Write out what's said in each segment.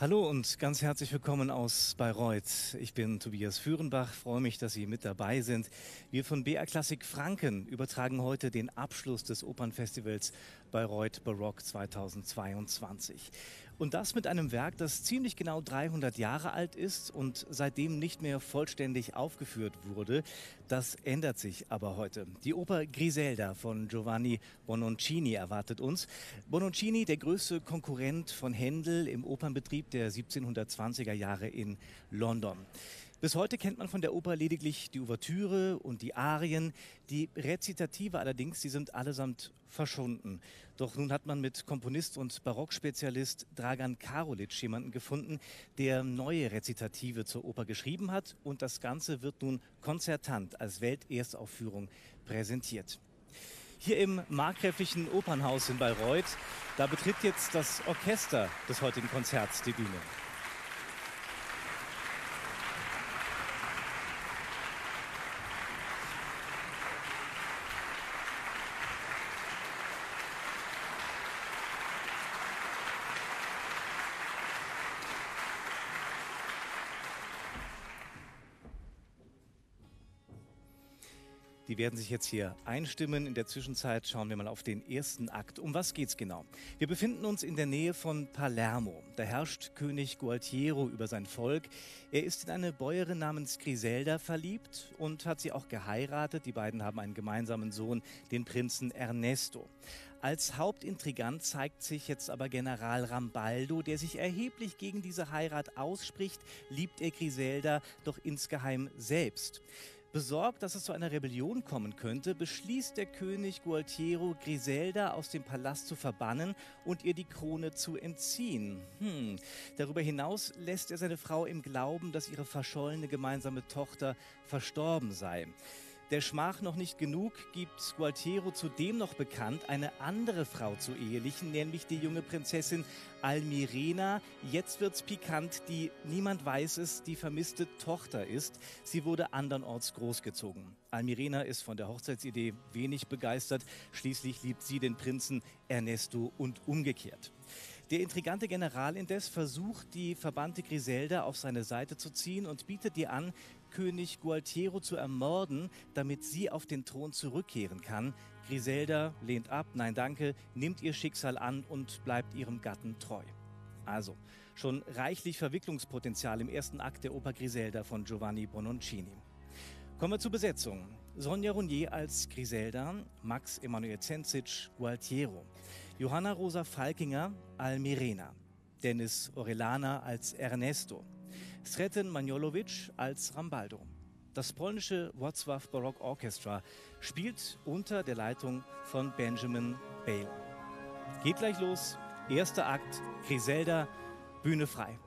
Hallo und ganz herzlich willkommen aus Bayreuth. Ich bin Tobias Führenbach, freue mich, dass Sie mit dabei sind. Wir von BR Klassik Franken übertragen heute den Abschluss des Opernfestivals Bayreuth Barock 2022. Und das mit einem Werk, das ziemlich genau 300 Jahre alt ist und seitdem nicht mehr vollständig aufgeführt wurde. Das ändert sich aber heute. Die Oper Griselda von Giovanni Bononcini erwartet uns. Bononcini, der größte Konkurrent von Händel im Opernbetrieb der 1720er Jahre in London. Bis heute kennt man von der Oper lediglich die Ouvertüre und die Arien. Die Rezitative allerdings, die sind allesamt verschwunden. Doch nun hat man mit Komponist und Barockspezialist Dragan Karolic jemanden gefunden, der neue Rezitative zur Oper geschrieben hat und das Ganze wird nun konzertant als Welterstaufführung präsentiert. Hier im markgräflichen Opernhaus in Bayreuth, da betritt jetzt das Orchester des heutigen Konzerts die Bühne. Werden sich jetzt hier einstimmen. In der Zwischenzeit schauen wir mal auf den ersten Akt. Um was geht's genau? Wir befinden uns in der Nähe von Palermo. Da herrscht König Gualtiero über sein Volk. Er ist in eine Bäuerin namens Griselda verliebt und hat sie auch geheiratet. Die beiden haben einen gemeinsamen Sohn, den Prinzen Ernesto. Als Hauptintrigant zeigt sich jetzt aber General Rambaldo, der sich erheblich gegen diese Heirat ausspricht, liebt er Griselda doch insgeheim selbst. Besorgt, dass es zu einer Rebellion kommen könnte, beschließt der König Gualtiero, Griselda aus dem Palast zu verbannen und ihr die Krone zu entziehen. Hm. Darüber hinaus lässt er seine Frau im Glauben, dass ihre verschollene gemeinsame Tochter verstorben sei. Der Schmach noch nicht genug gibt Gualtiero zudem noch bekannt, eine andere Frau zu ehelichen, nämlich die junge Prinzessin Almirena. Jetzt wird's pikant, die niemand weiß es, die vermisste Tochter ist. Sie wurde andernorts großgezogen. Almirena ist von der Hochzeitsidee wenig begeistert. Schließlich liebt sie den Prinzen Ernesto und umgekehrt. Der intrigante General indes versucht, die verbannte Griselda auf seine Seite zu ziehen und bietet ihr an, König Gualtiero zu ermorden, damit sie auf den Thron zurückkehren kann. Griselda lehnt ab, nein danke, nimmt ihr Schicksal an und bleibt ihrem Gatten treu. Also, schon reichlich Verwicklungspotenzial im ersten Akt der Oper Griselda von Giovanni Bononcini. Kommen wir zur Besetzung. Sonja Ronier als Griselda, Max Emanuel Zenzic, Gualtiero, Johanna Rosa Falkinger, Almirena, Dennis Orelana als Ernesto, Sreten Manjolovic als Rambaldo. Das polnische Wrocław Baroque Orchestra spielt unter der Leitung von Benjamin Bale. Geht gleich los, erster Akt, Griselda, Bühne frei.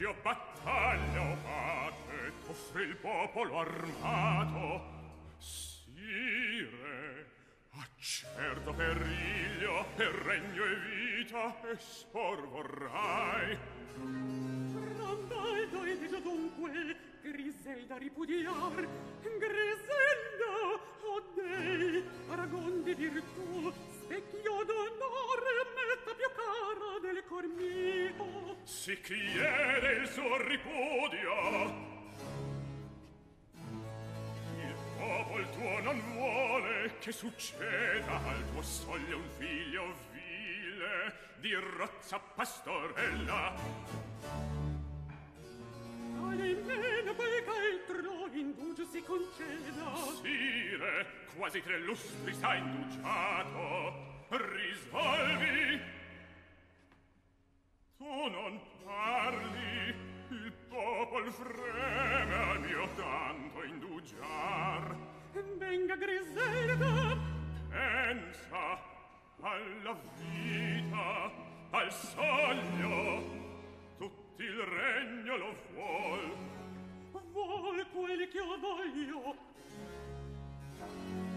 Io battaglia pace offre il popolo armato. Sire a certo periglio per regno e vita e spor vorrai. Randaldo e dice dunque Griselda ripudiar Griselda, oh dei Aragon di virtù vecchio d'onore metta più cara del cor mio. Si chiede il suo ripudio. Il popol tuo non vuole che succeda al tuo soglio un figlio vile di rozza pastorella almeno qualch'altro indugio si conceda. Sire quasi tre lustri sta indugiato. Risolvi. Tu non parli. Il popol freme al mio tanto indugiar. Venga griselda. Pensa alla vita al sogno il regno lo vuol? Vuol quel che io. voglio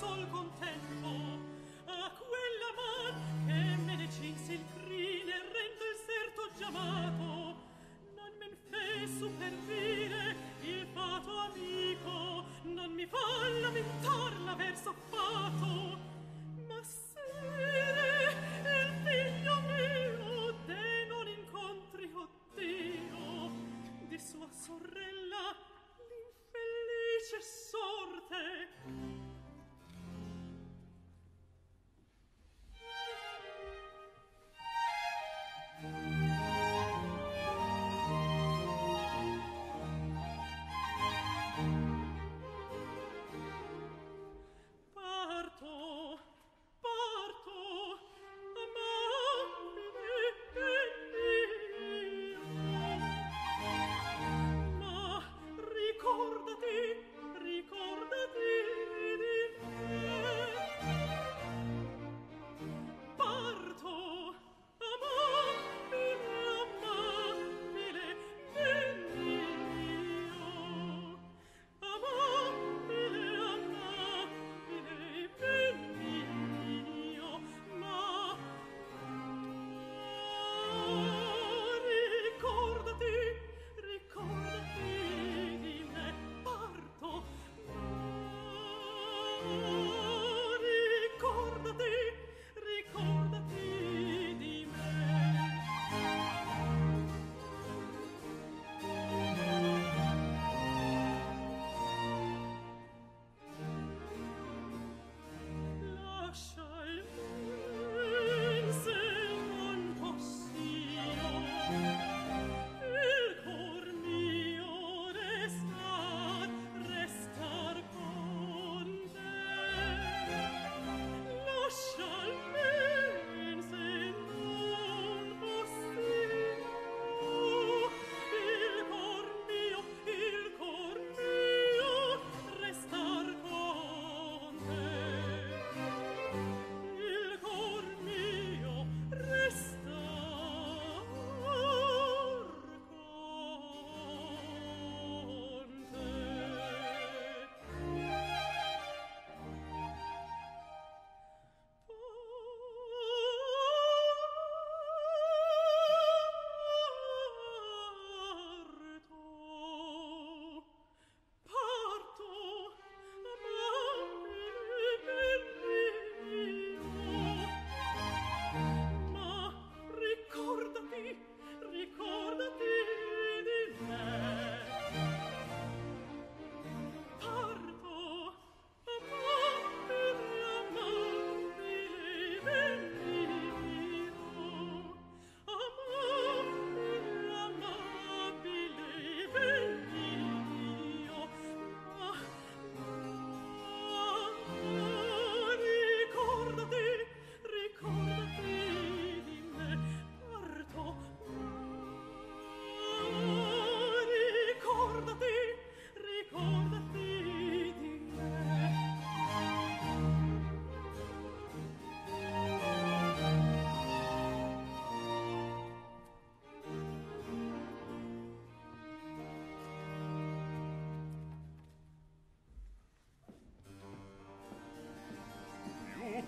sol contento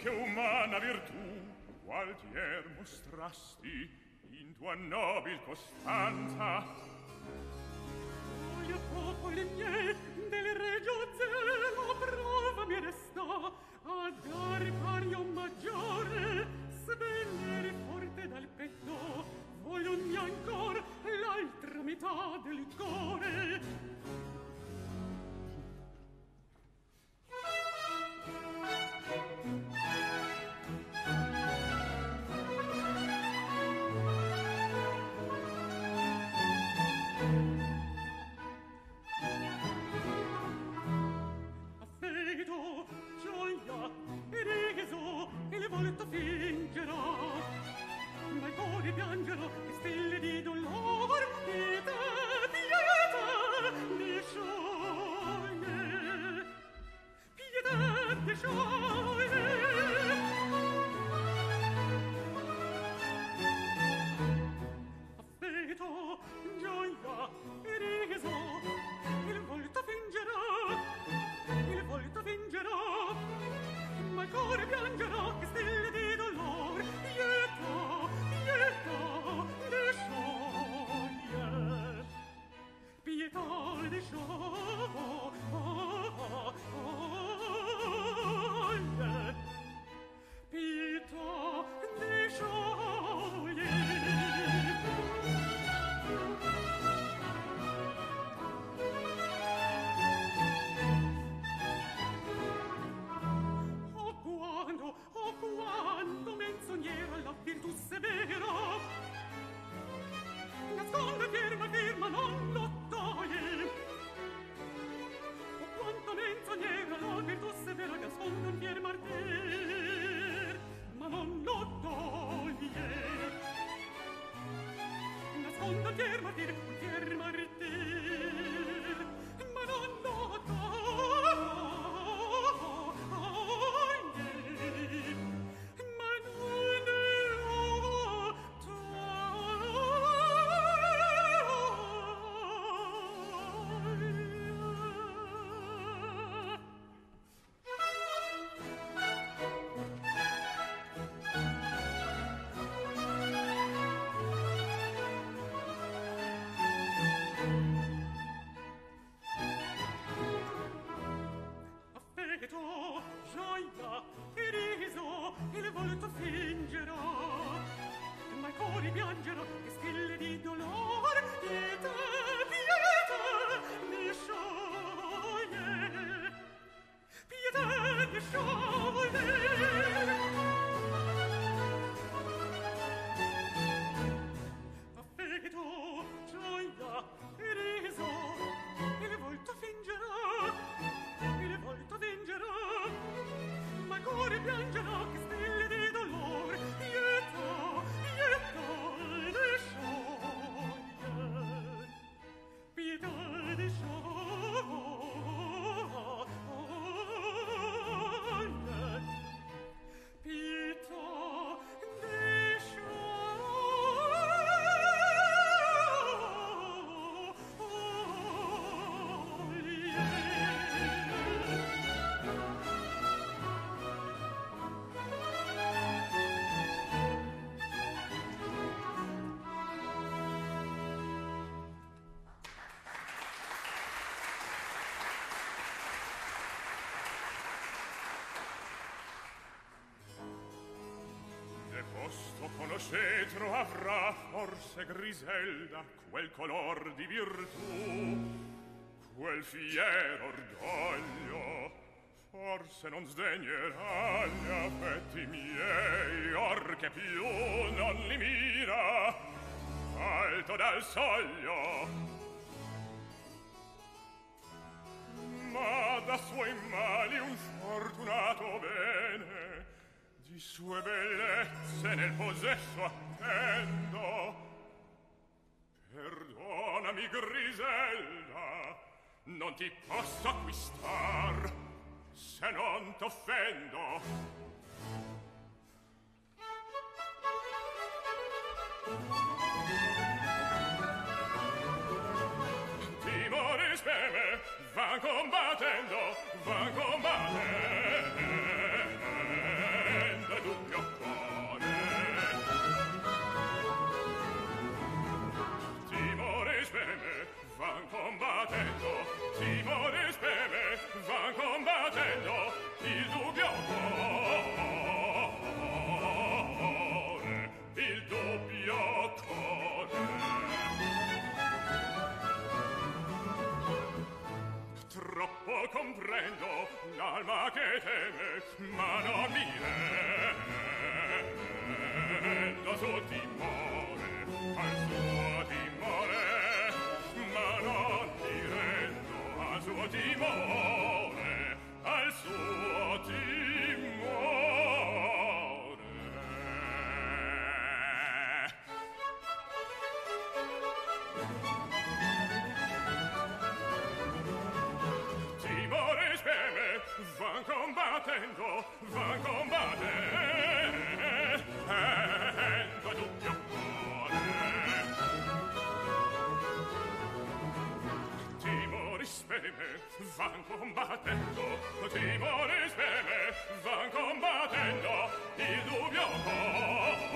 che umana virtù qualtier mostrasti in tua nobil costanza Voglio popoli miei del regio zelo prova mi resta a dare pario maggiore svenire forte dal petto. Voglio mi ancor l'altra metà del tosto conoscetro avrà forse Griselda quel color di virtù quel fiero orgoglio. Forse non sdegnerà gli affetti miei or che più non li mira alto dal soglio ma da suoi mali un fortunato bene di sue bellezze nel possesso attendo. Perdonami Griselda non ti posso acquistar se non t'offendo. Timore speme va combattendo comprendo l'alma che teme ma non mi rendo su timore al suo timore ma non mi rendo al suo timore al suo vengo, va combate, vengo a dubbio cuore. Timori speme, van combattendo, timori speme, van combattendo, il dubbio cuore.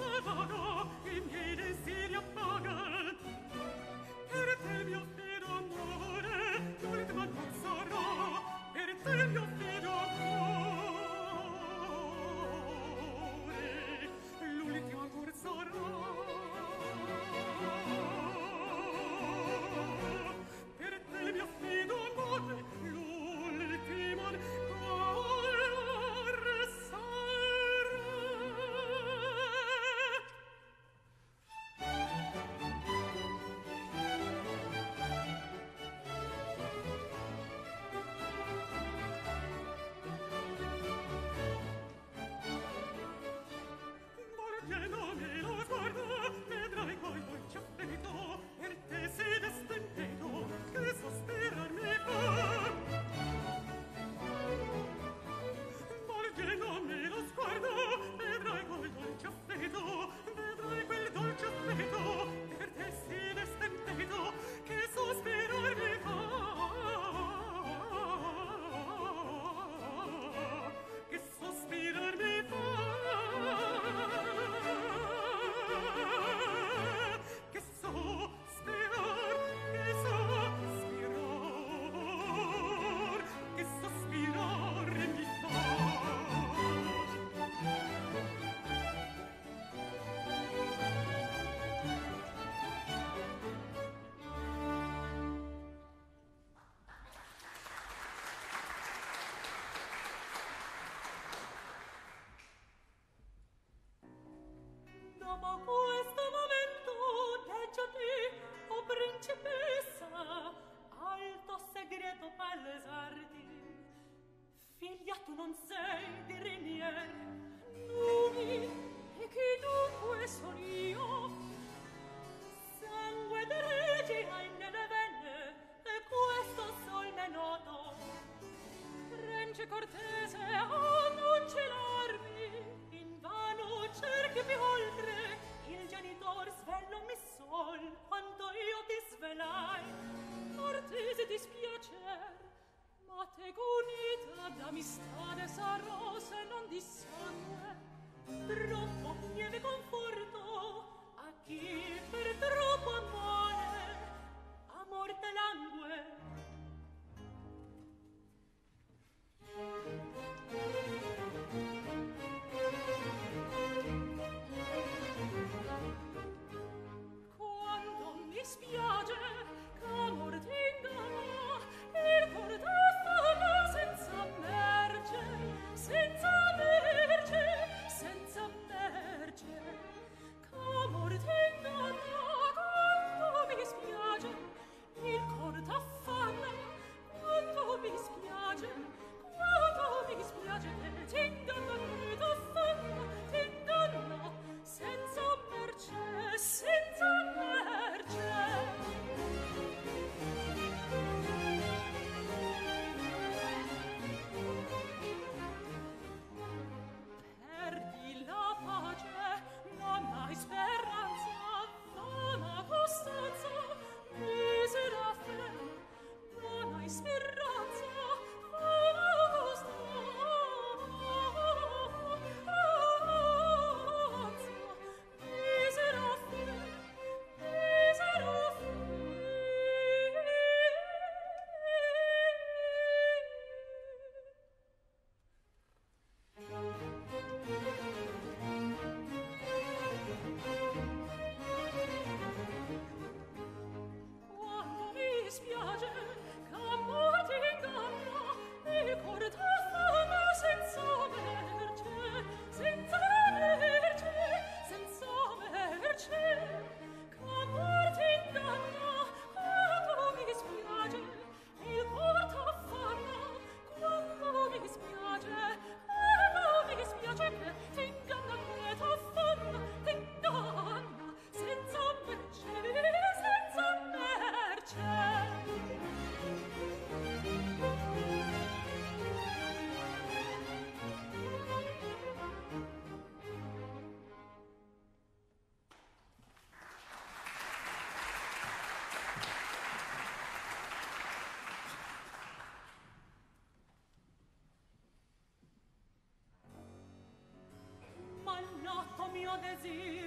Ever. questo momento deggiati, o principessa, alto segreto palesarti. Figlia tu non sei, see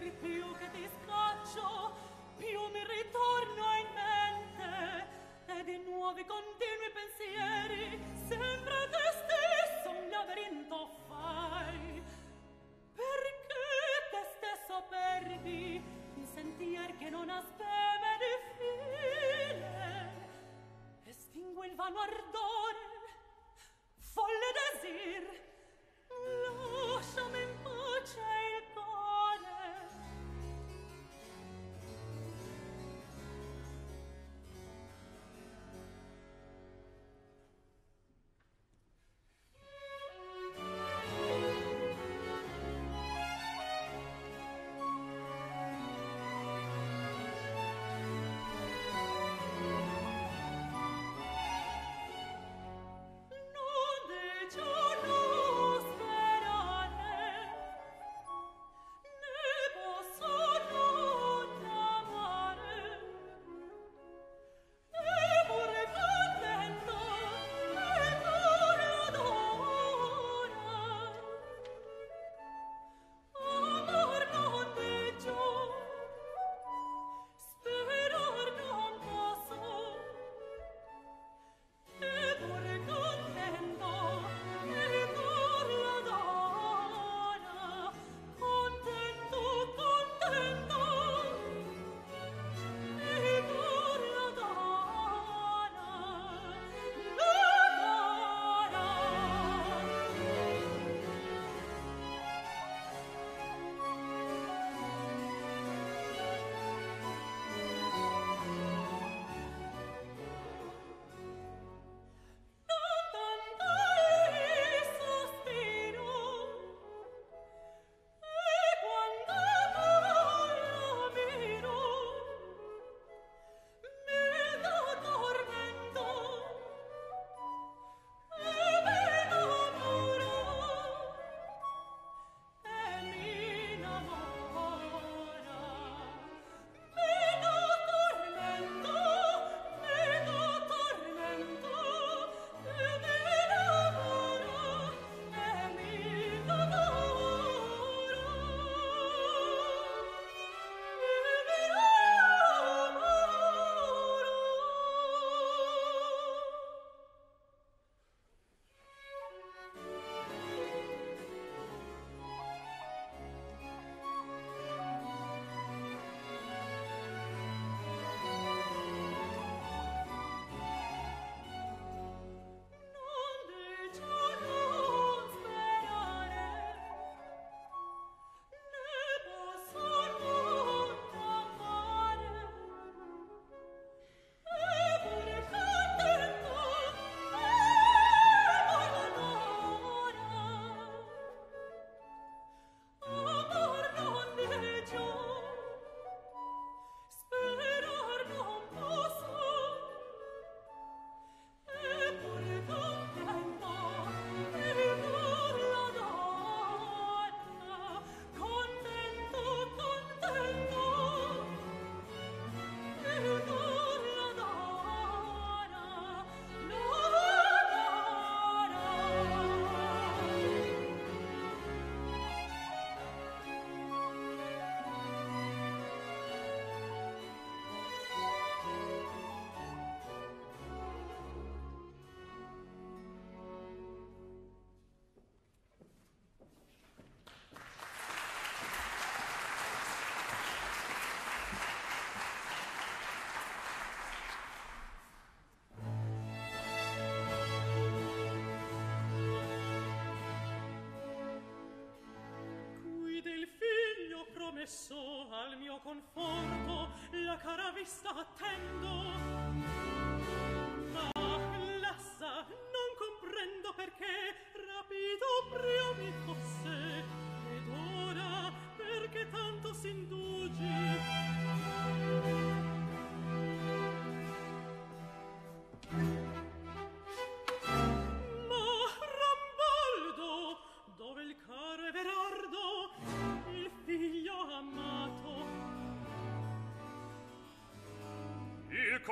adesso al mio conforto la cara vista attendo.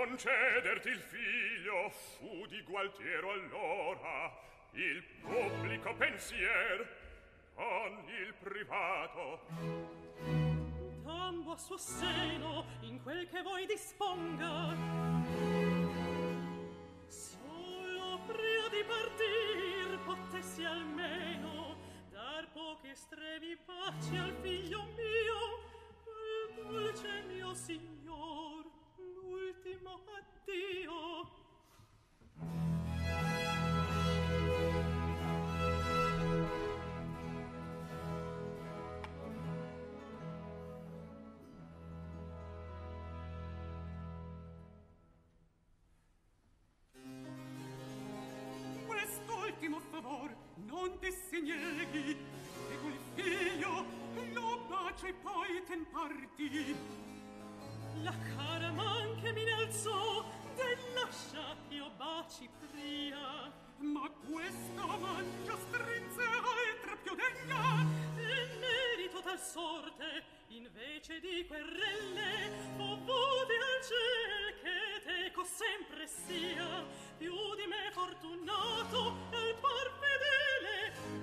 Concederti il figlio fu di Gualtiero allora il pubblico pensier con il privato. Dambo a suo seno in quel che voi disponga solo pria di partir potessi almeno dar poche strevi pace al figlio mio dolce mio signor. l'ultimo addio quest'ultimo favor non ti segneghi e quel figlio lo baci poi ten parti. La cara man che mi alzò del lascia io baci pria. Ma questa man già strinse altra più degna e merito tal sorte invece di querelle o vodi al ciel che teco sempre sia. Più di me fortunato al par fedele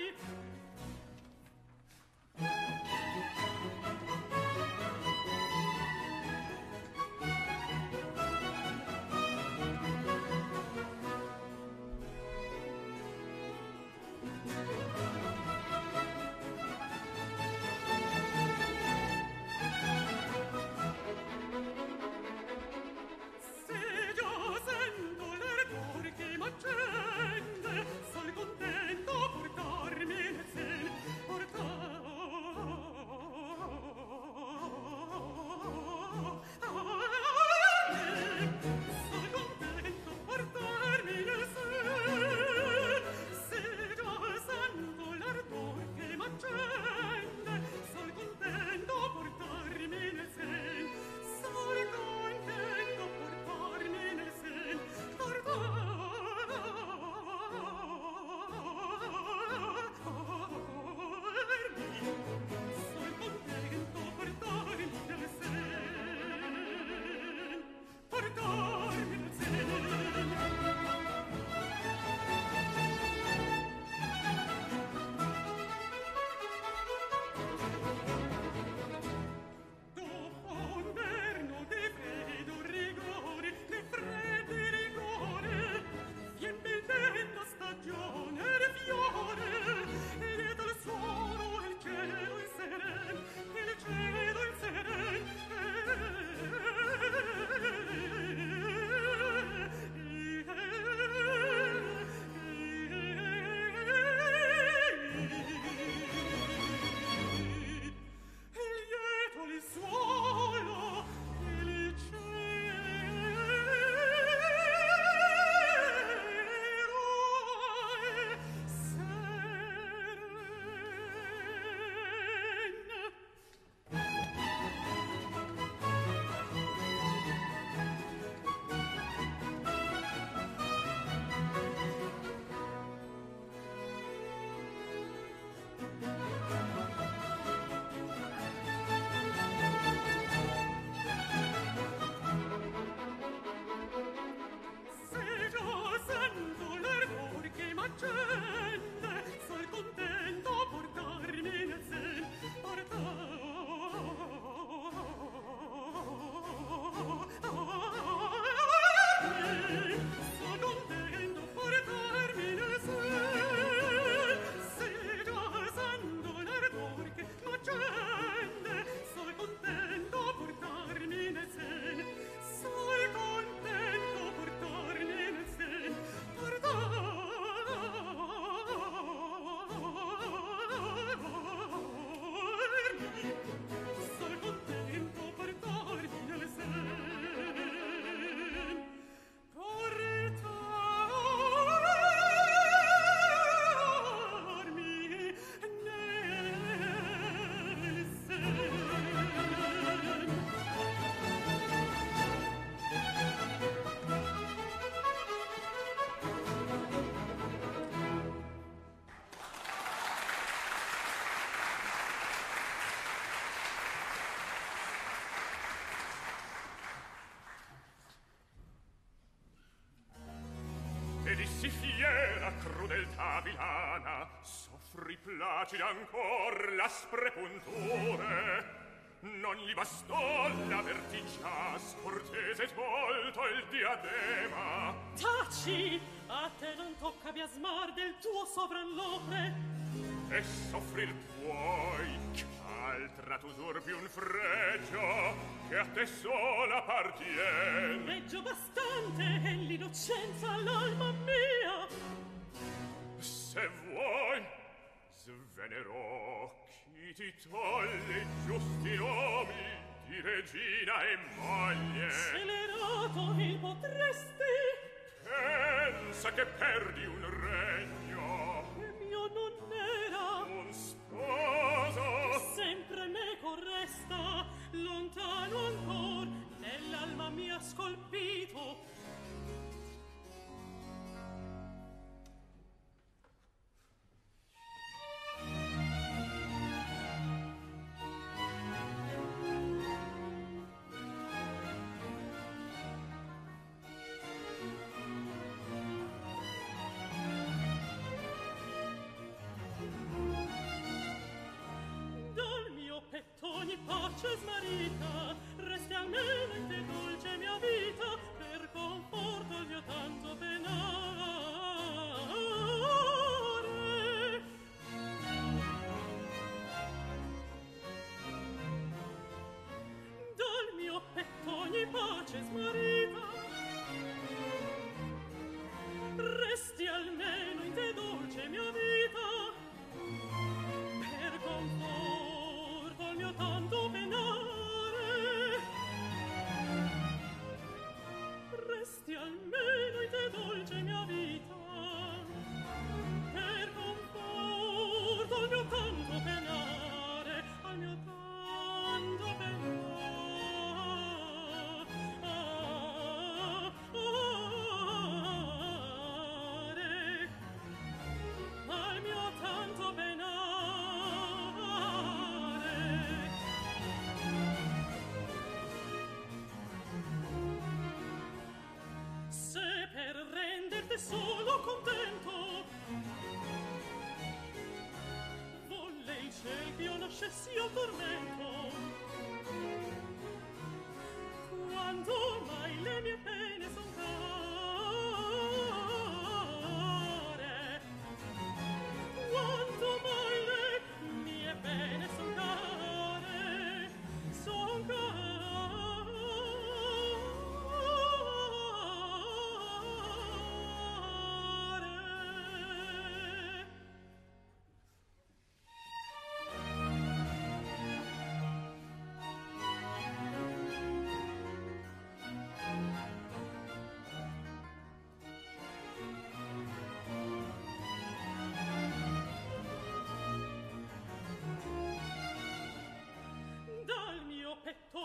si fiera crudeltà vilana. Soffri placida ancor l'aspre punture non gli bastò l'averti già scortese svolto il diadema. Taci a te non tocca biasmar del tuo sovrannome. E soffrir puoi altra t'usurpi un fregio che a te sola appartien Reggio bastante è l'innocenza l'alma svenerò chi ti tolle giusti nomi di regina e moglie scelerato vi potresti pensa che perdi un regno. E mio non era. Un sposo. Che sempre me corresta lontano ancor nell'alma mia scolpito. Ce's marita dolce si addormenta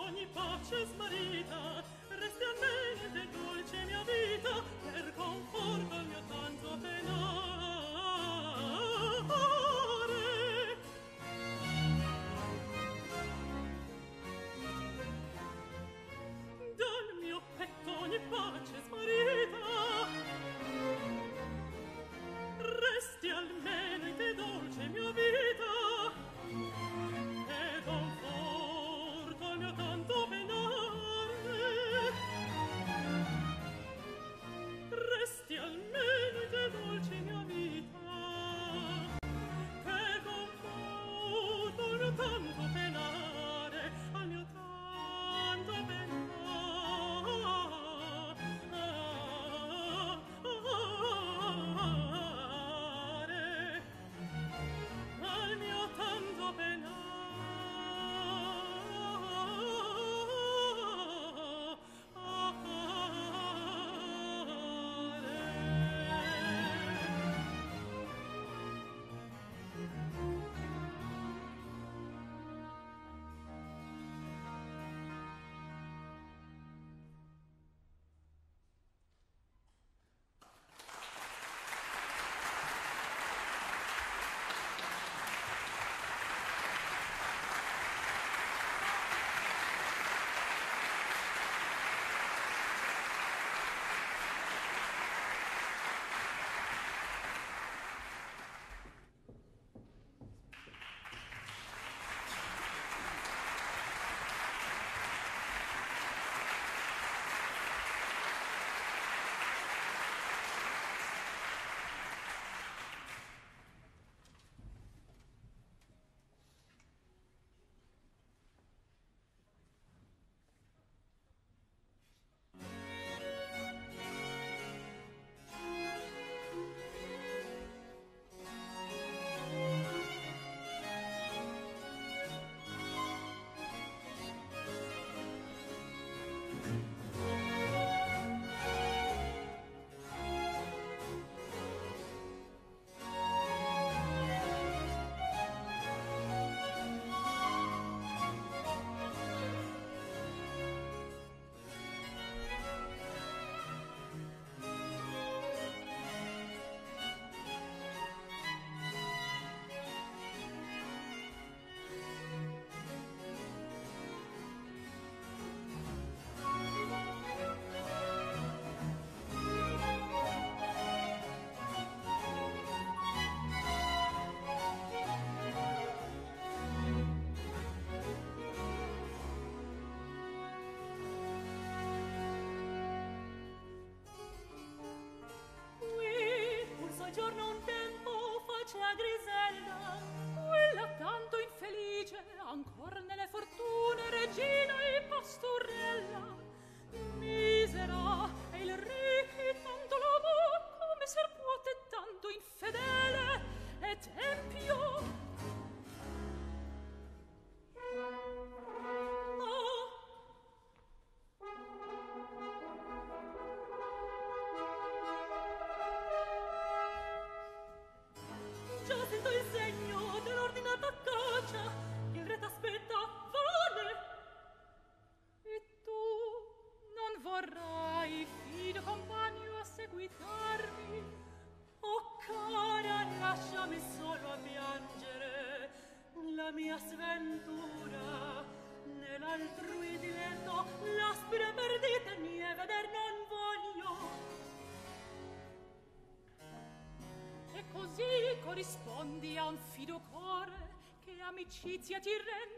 ogni pace smarrita, resti almeno del dolce mia vita, per conforto amicizie ti rende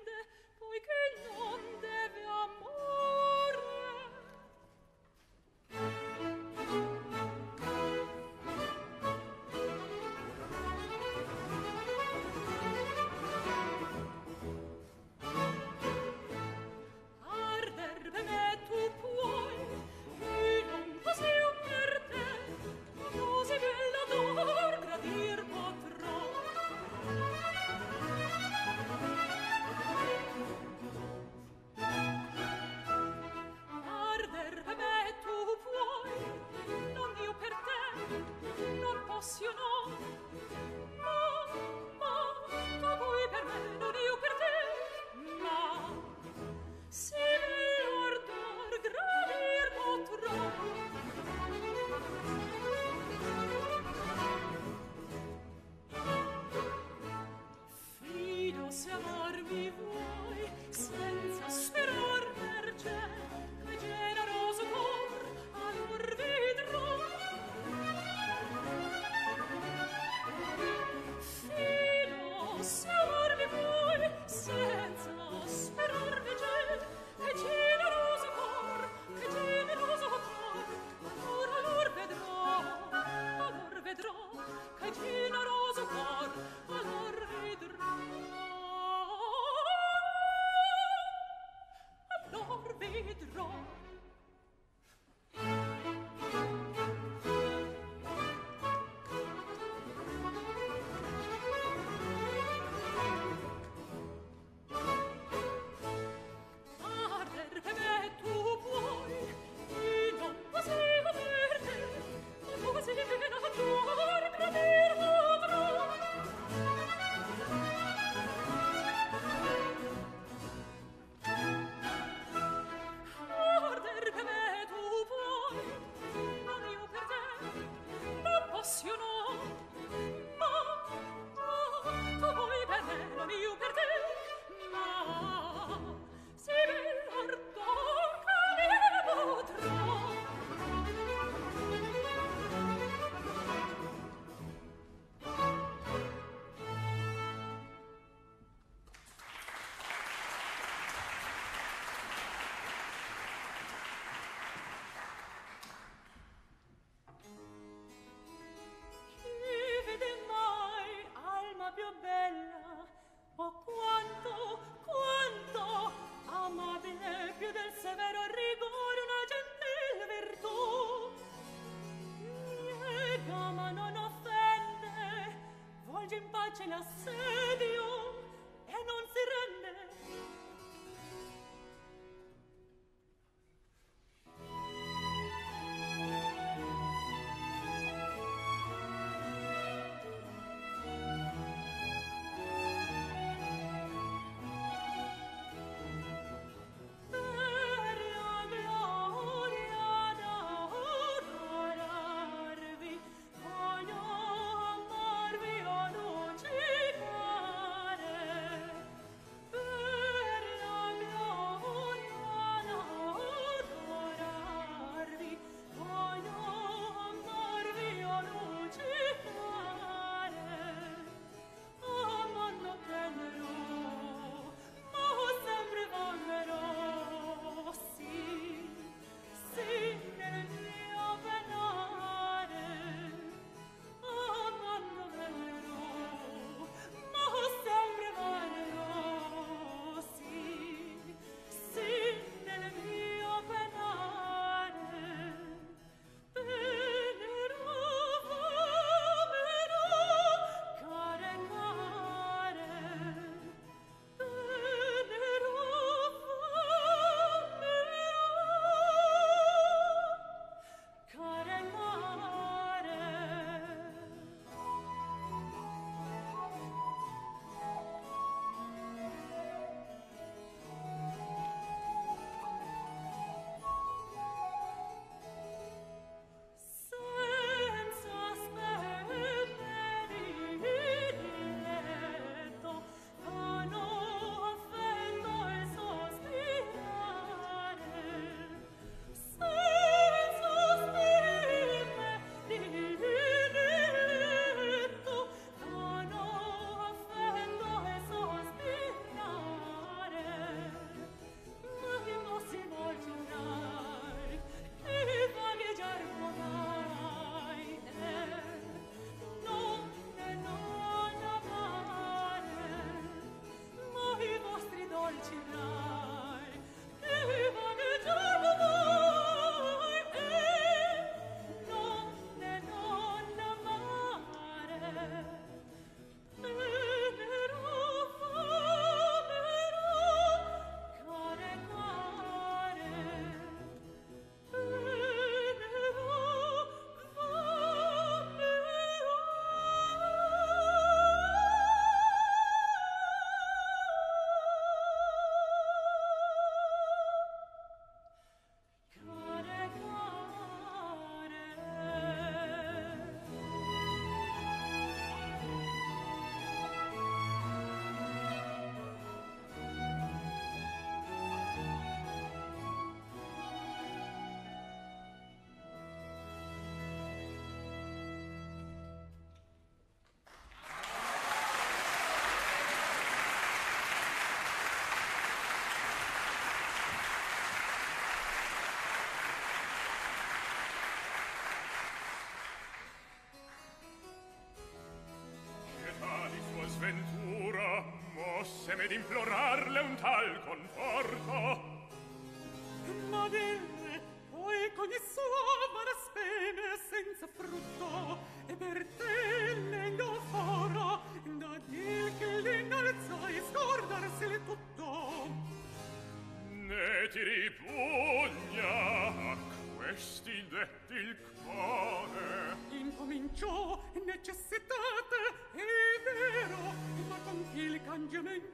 ce la sede. teme d'implorarle un tal conforto. Ma venne poi con i suo malaspene senza frutto e per te lengo fora da dir che l'innalzò e scordarsele tutto. Ne ti ripugna questi detti il cuore. Incominciò necessitate è vero ma con il cangiamento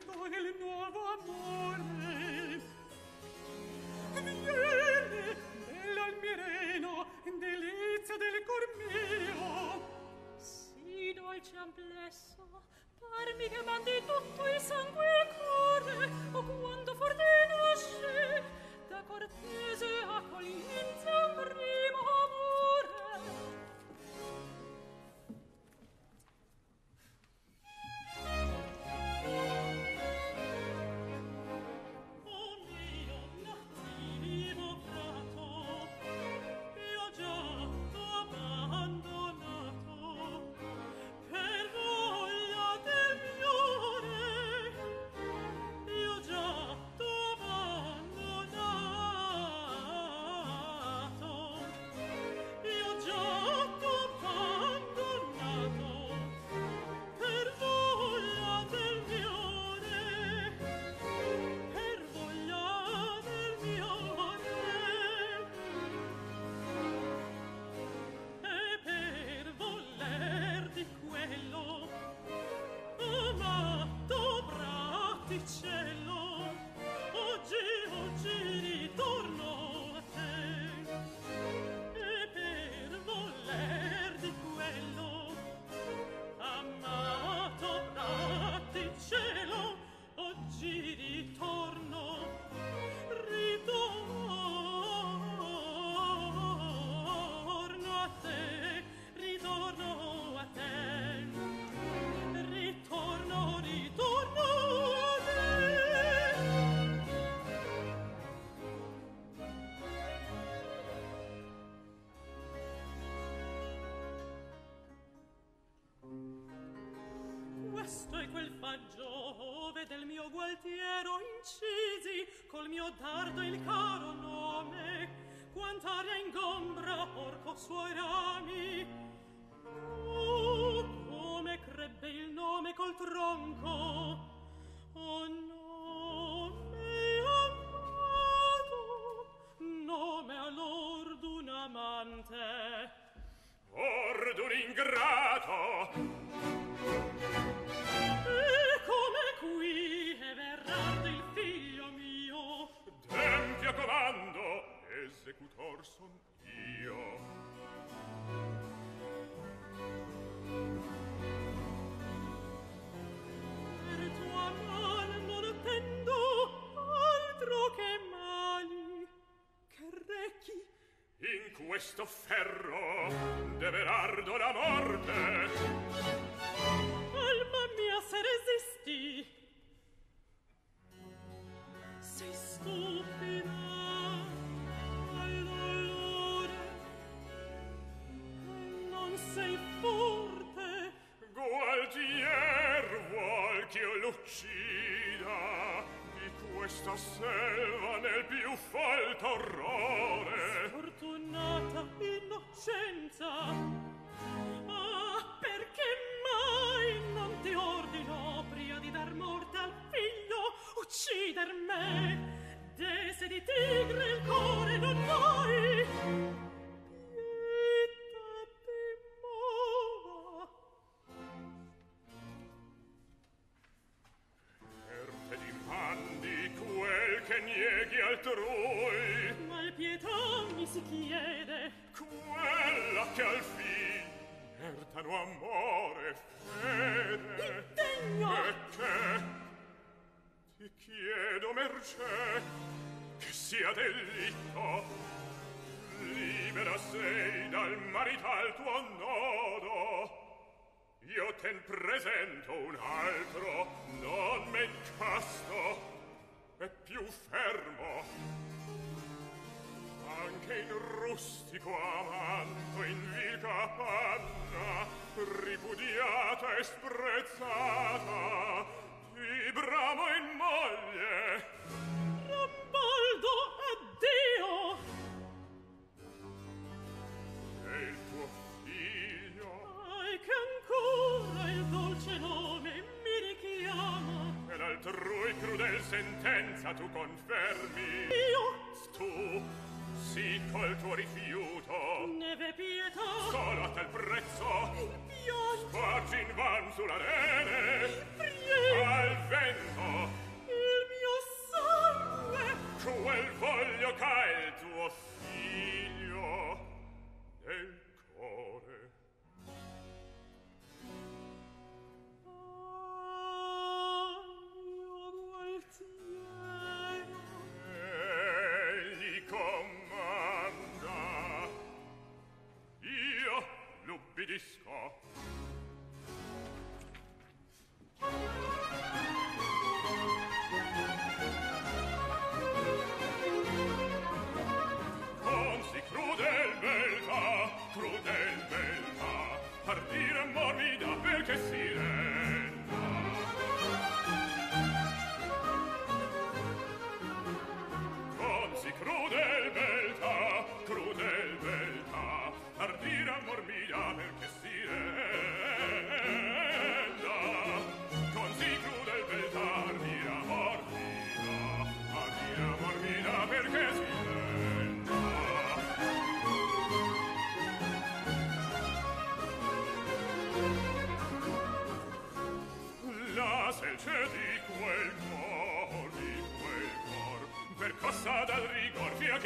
col mio dardo il caro nome quant'aria ingombra orco suoi rami. questo ferro, de Berardo la morte, antico amanto in vil capanna ripudiata e sprezzata ti bramo in moglie. Rambaldo addio! E il tuo figlio? Ai che ancora il dolce nome mi richiama. E l'altrui crudel sentenza tu confermi. Io? Tu sì col tuo rifiuto naturaleza.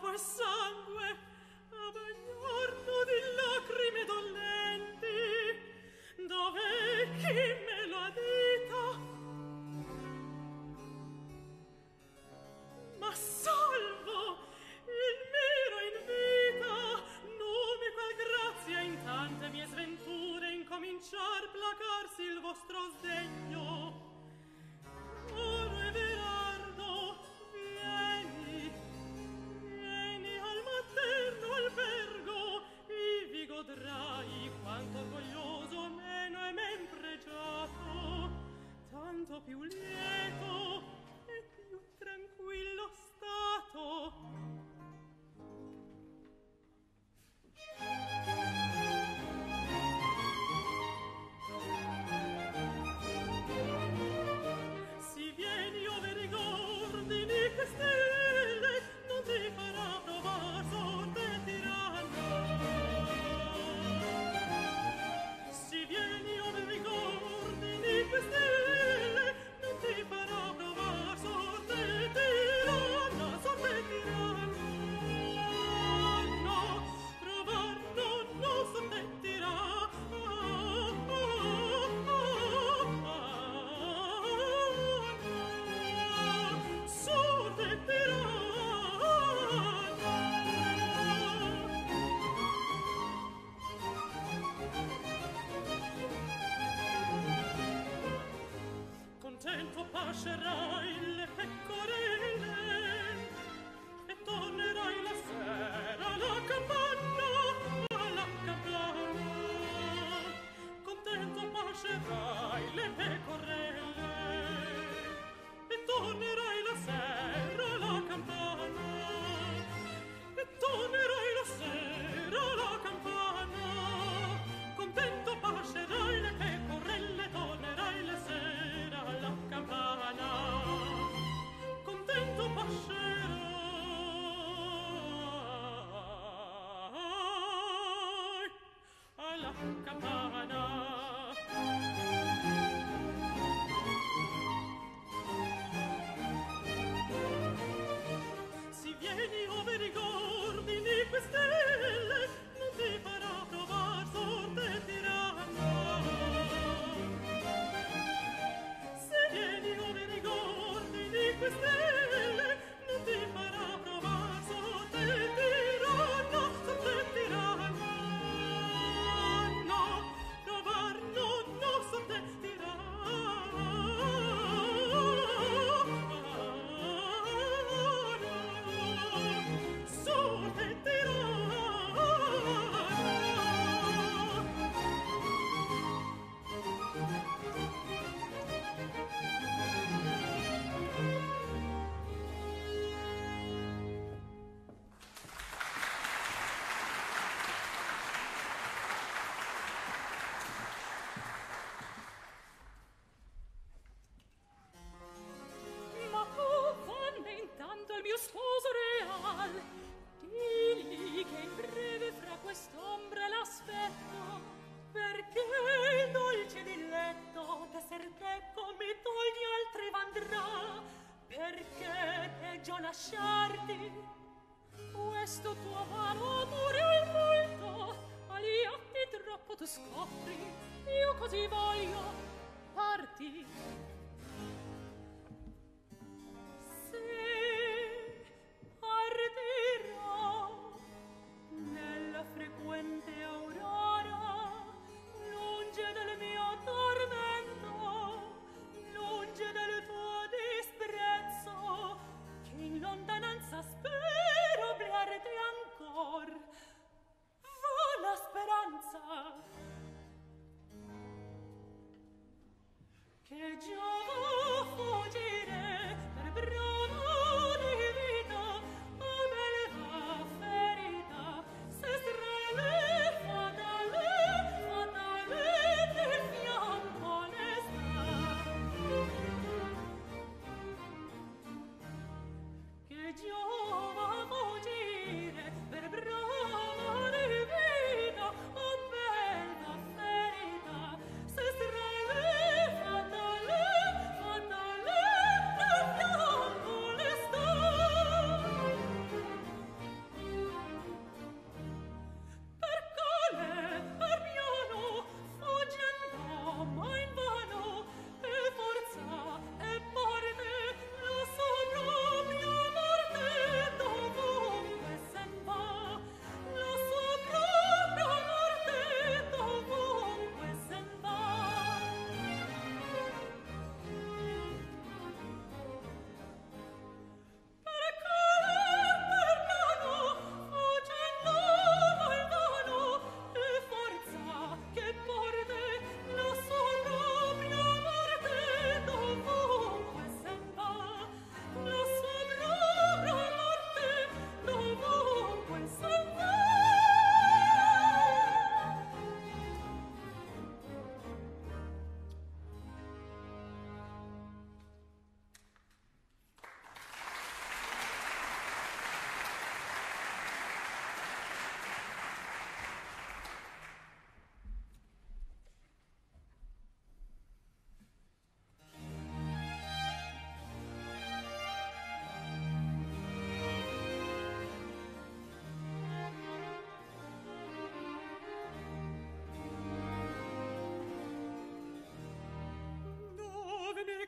per so. Asherah. lasciarti. Questo tuo avaro amore al volto agli atti troppo tu scopri. Io così voglio partir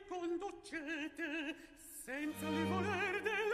conducete senza le voler dell'almo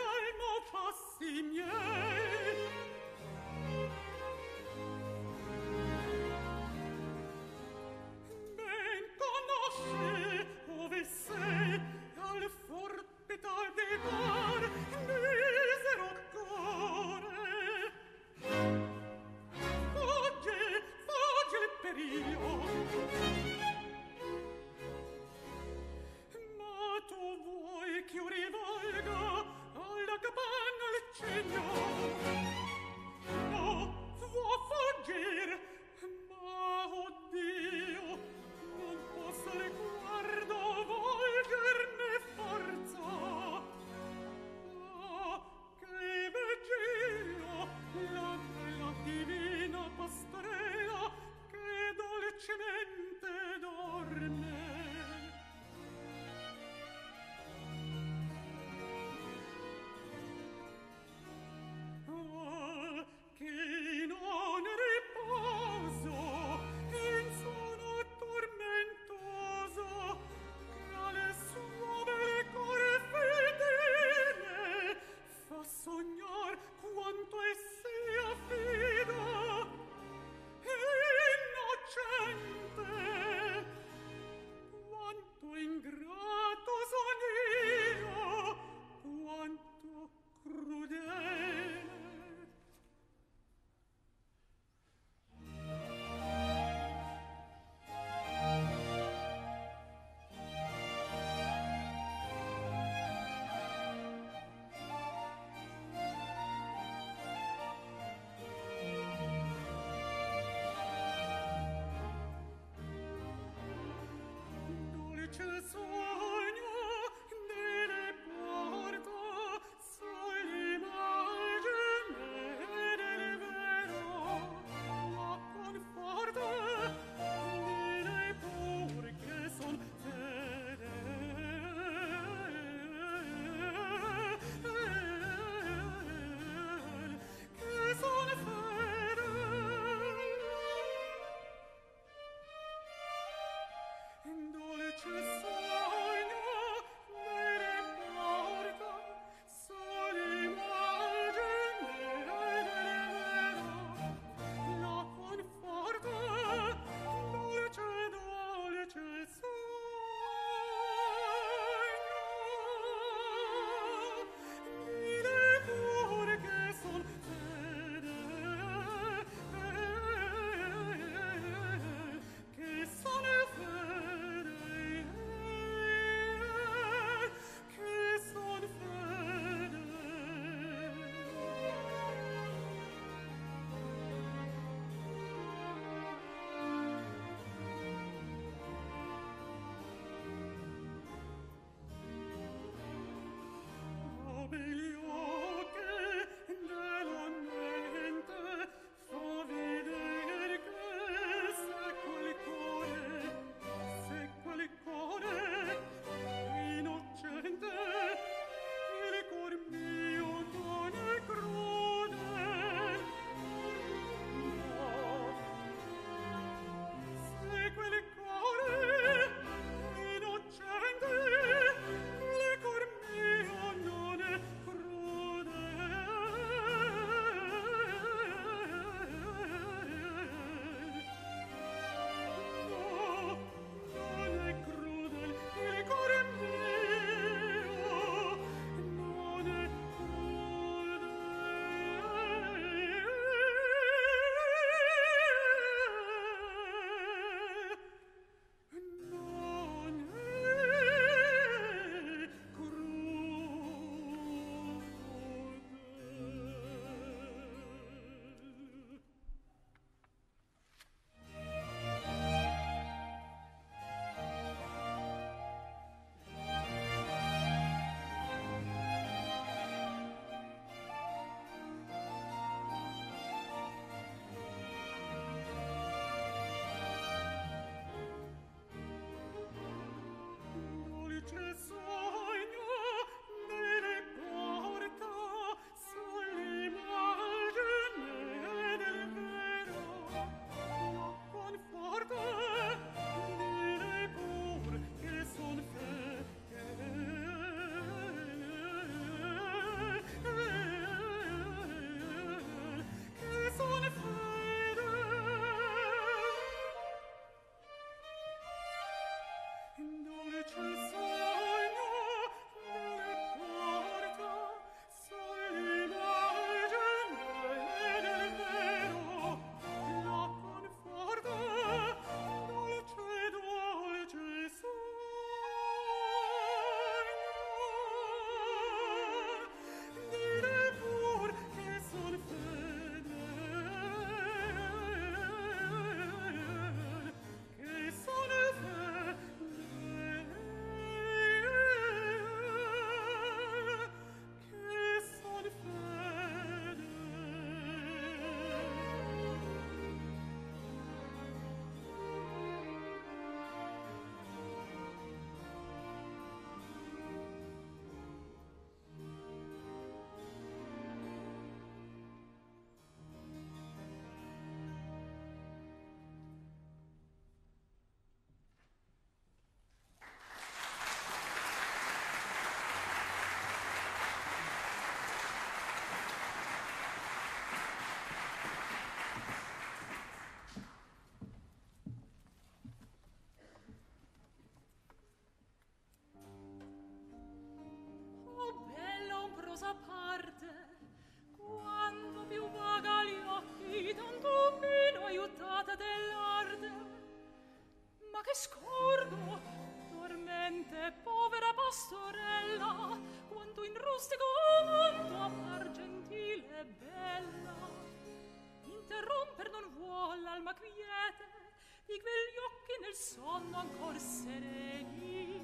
ancor sereni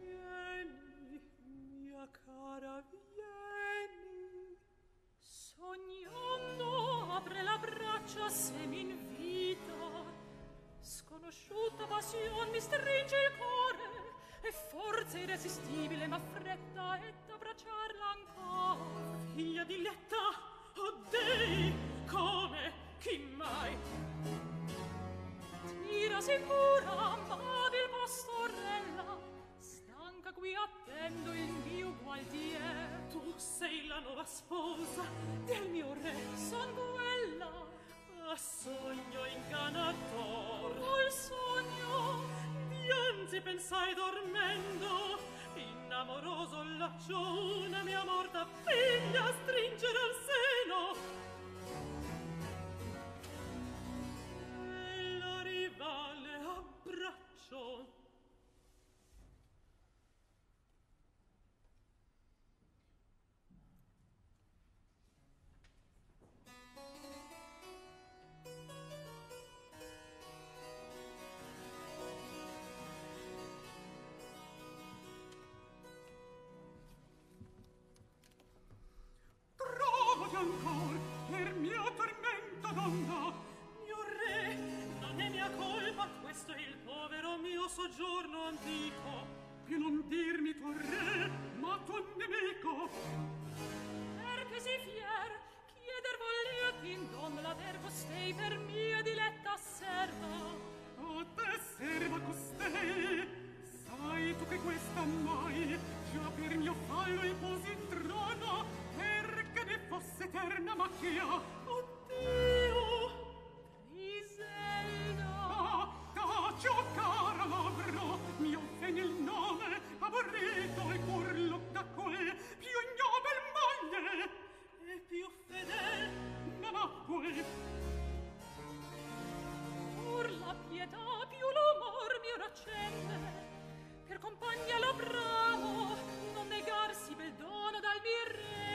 vieni mia cara vieni. Sognando apre la braccia se m'invita. Sconosciuta passion mi stringe il cuore e forza irresistibile m'affretta e sai dormendo in amoroso laccio una mia morta figlia stringere al soggiorno antico. Più non dirmi tuo re, ma tuo nemico. Perché si fier, chieder volliati in donna l'aver costei per mia diletta serva. A te serva costei. Sai tu che questa mai già per mio fallo imposi trono perché ne fosse eterna macchia. Oddio, Griselda, Per compagna lo bramo, non negarsi bel dono dal virrena,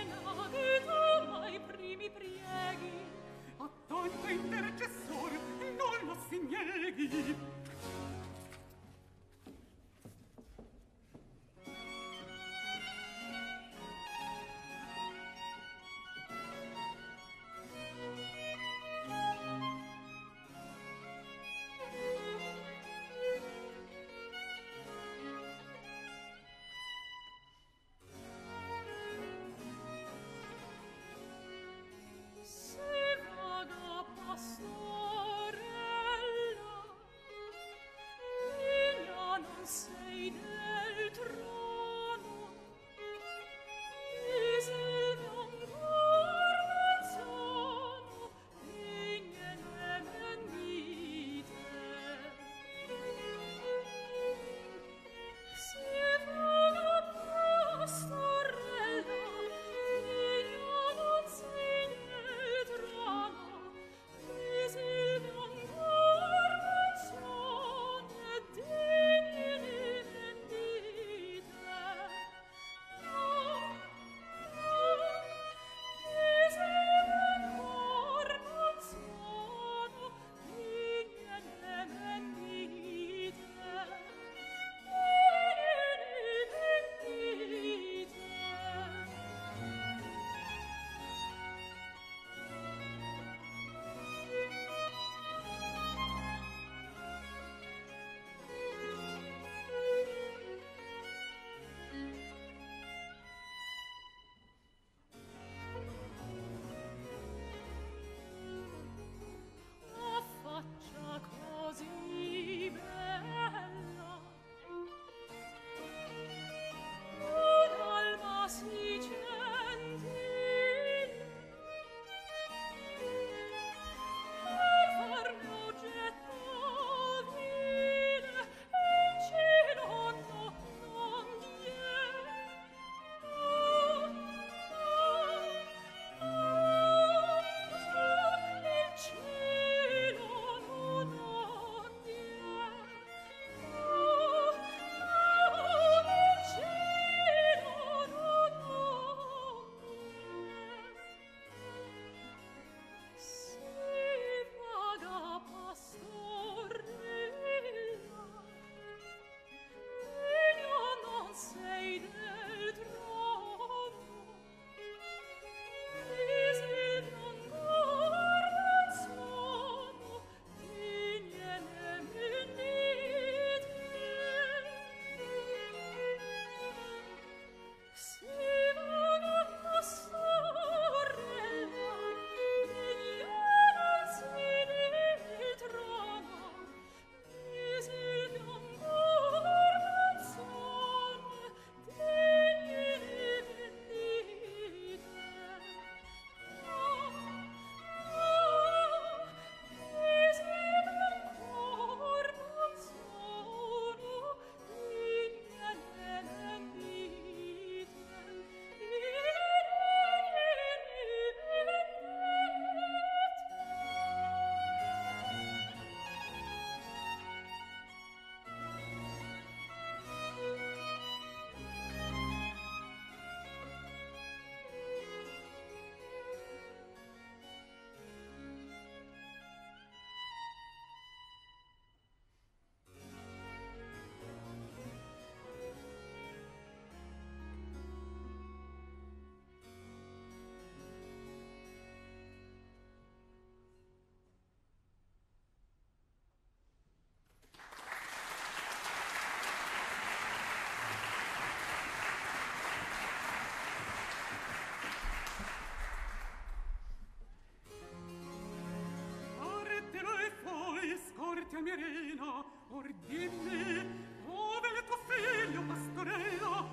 camerina or dimmi ove il tuo figlio pastorella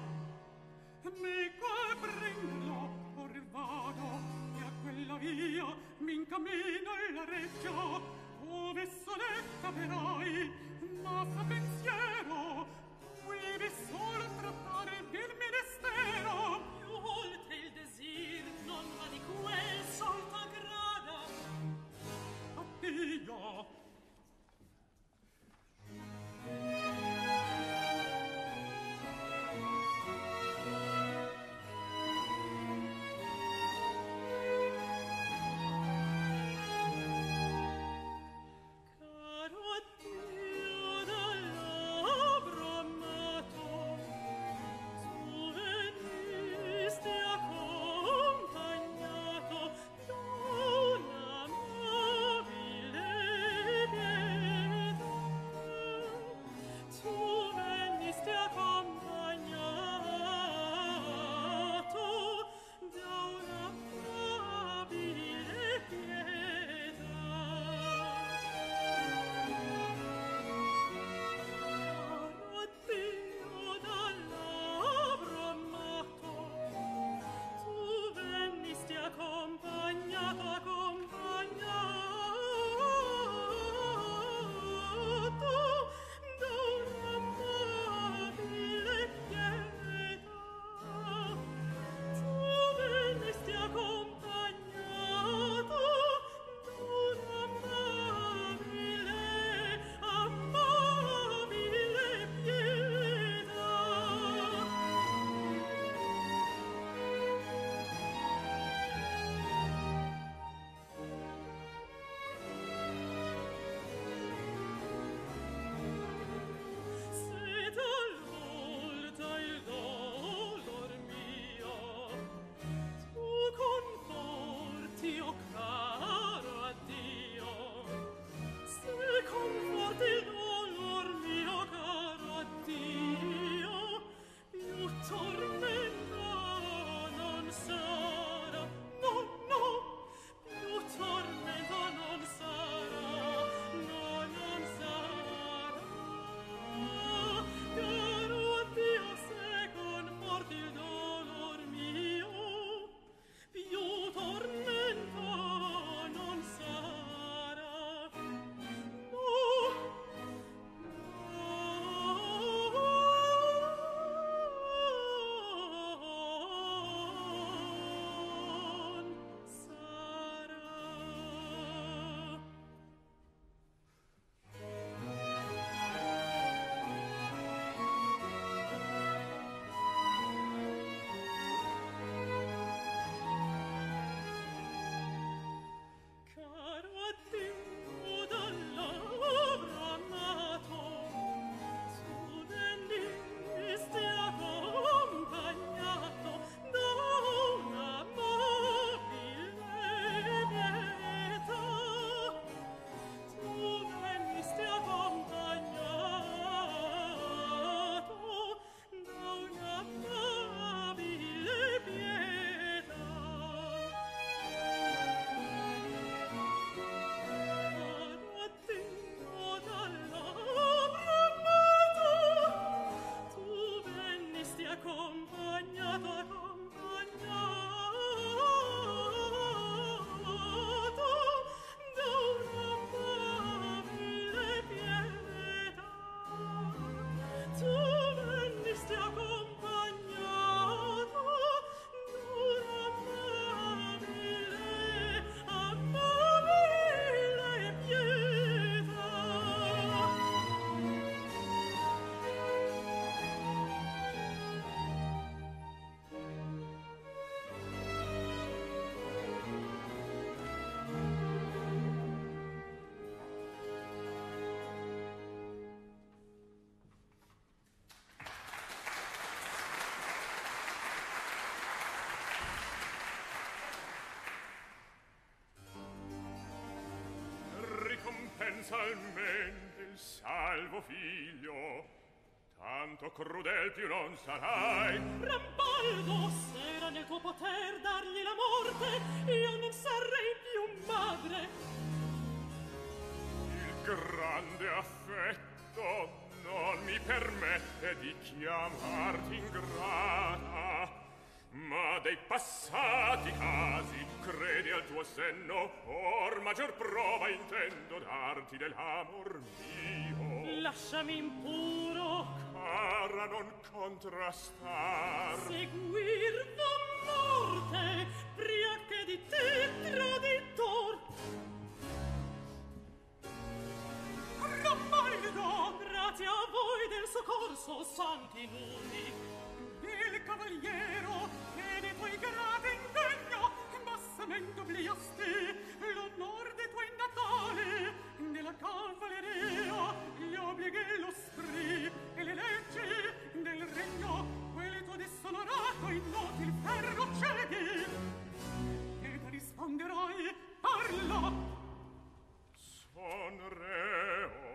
mi e prendilo or vado e a quella via mi m'incamino la reggia ove soletta verai ma fa pensiero mensalmente il salvo figlio. Tanto crudel più non sarai. Rambaldo s'era nel tuo poter dargli la morte io non sarei più madre. Il grande affetto non mi permette di chiamarti ingrata ma dei passati casi credi al tuo senno or maggior prova intendo darti dell'amor mio. Lasciami impuro. Cara non contrastar. Seguir va morte pria che di te traditor. Rammaldo grazie a voi del soccorso santi nudi cavaliero e de tuoi grave indegno bassamente obliasti l'onor de tuoi natali della cavalleria gli obblighi lo sprì e le leggi del regno quelle tuo dissonorato innotil ferro cedi e tu risponderai parla son reo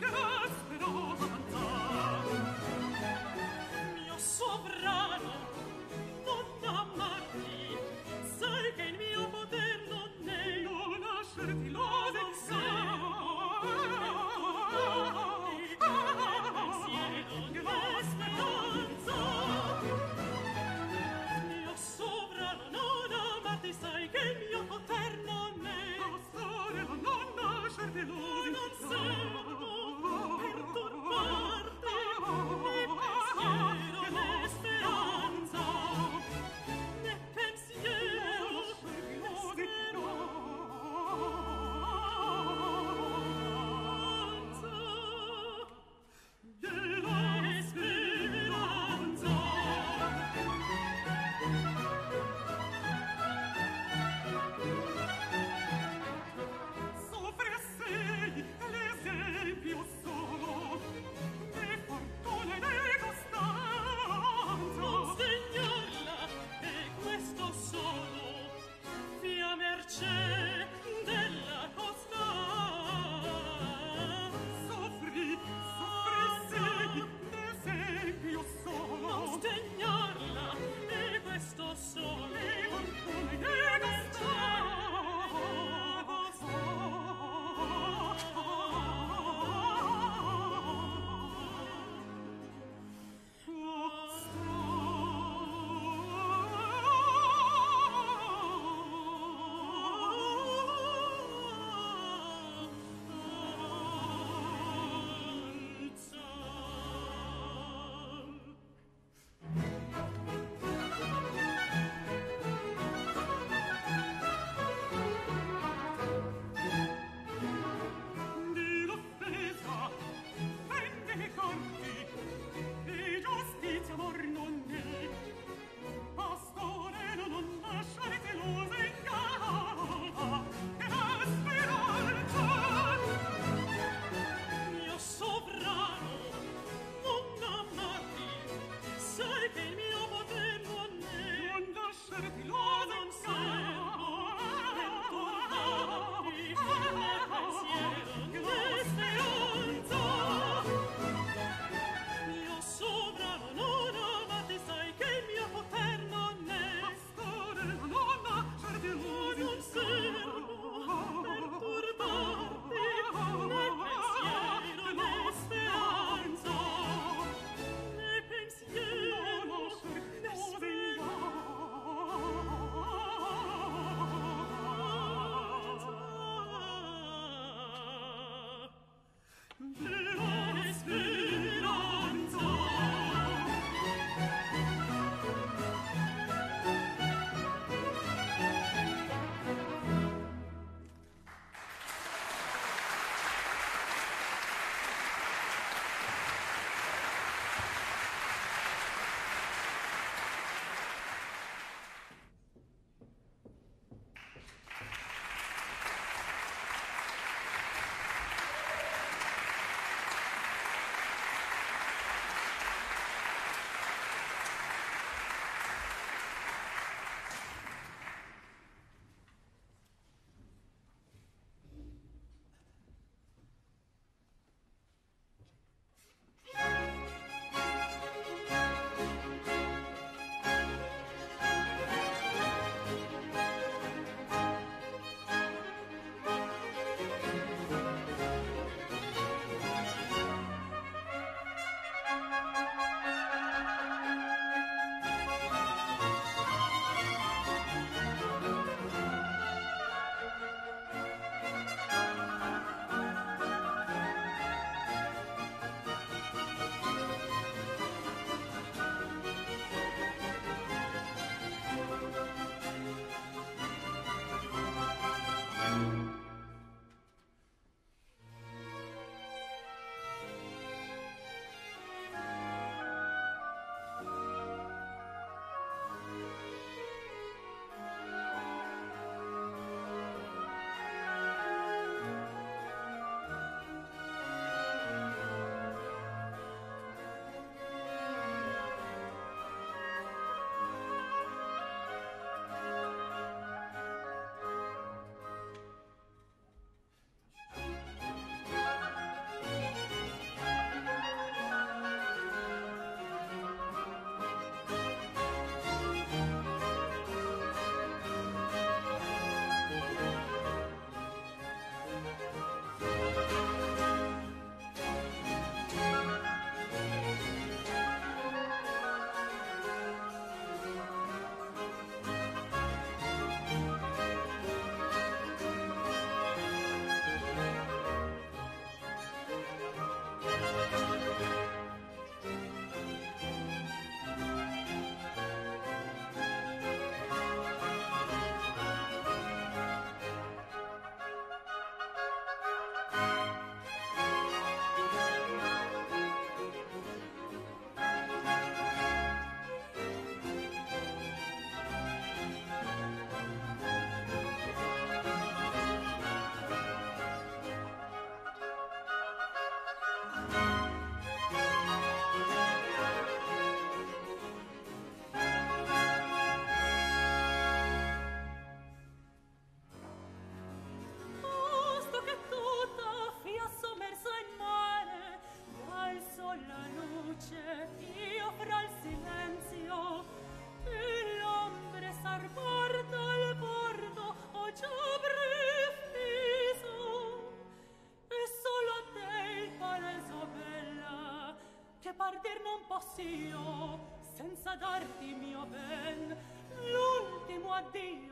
Come! Io senza darti mio ben l'ultimo addio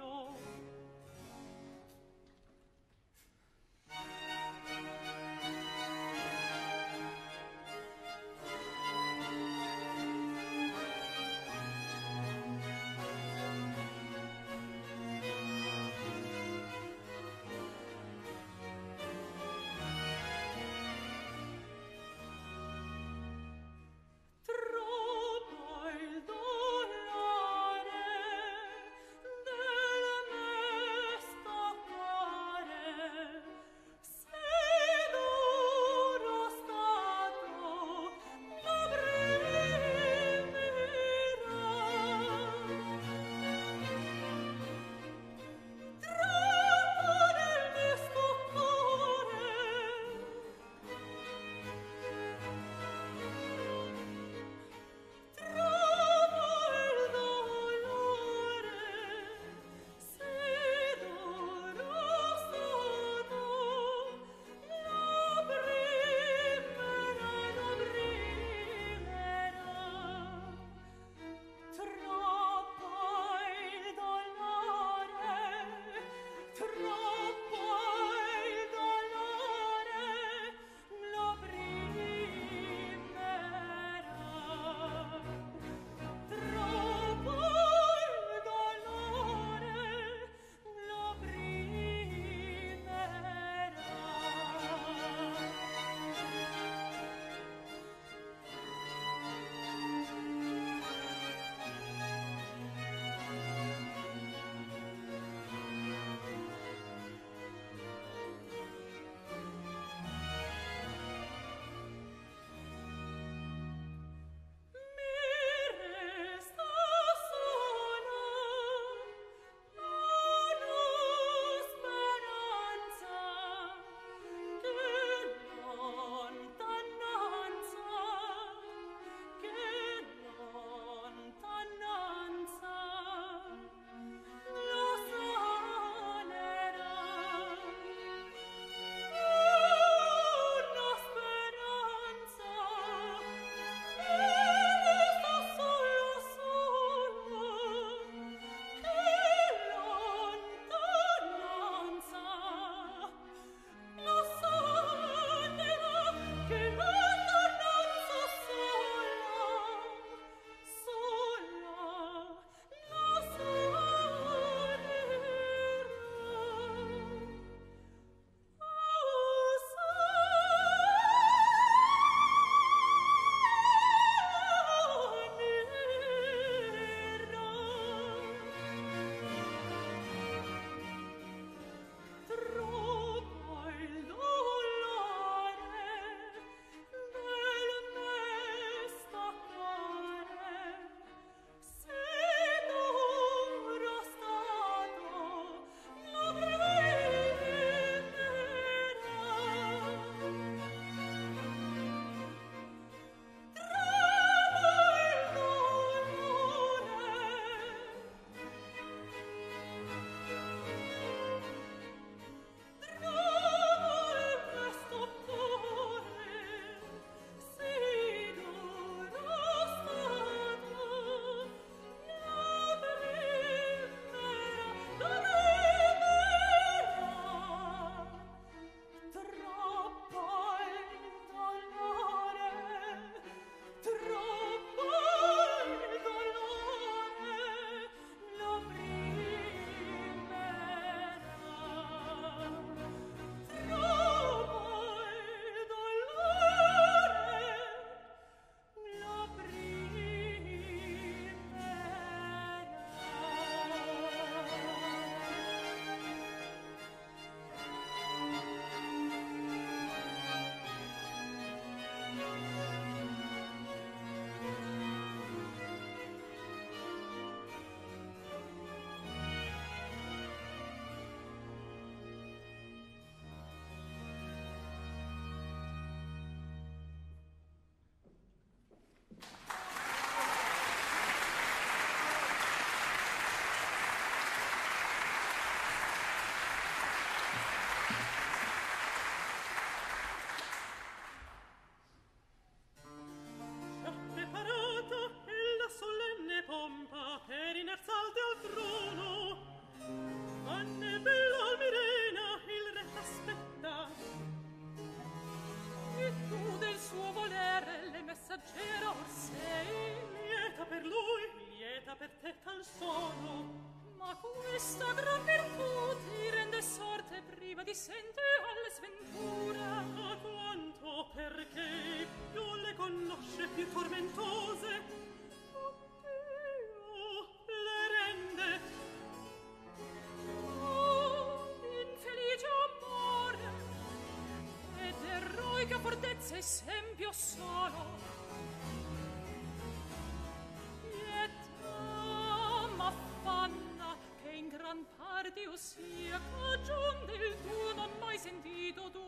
viaggerò sei lieta per lui lieta per te tal sono ma questa gran virtù ti rende sorte priva di sente alle sventure ma quanto perché più le conosce più tormentose? Oddio le rende. Oh infelice amore ed eroica fortezza esempio sono perdius sia cagion del tuo non mai sentito tu.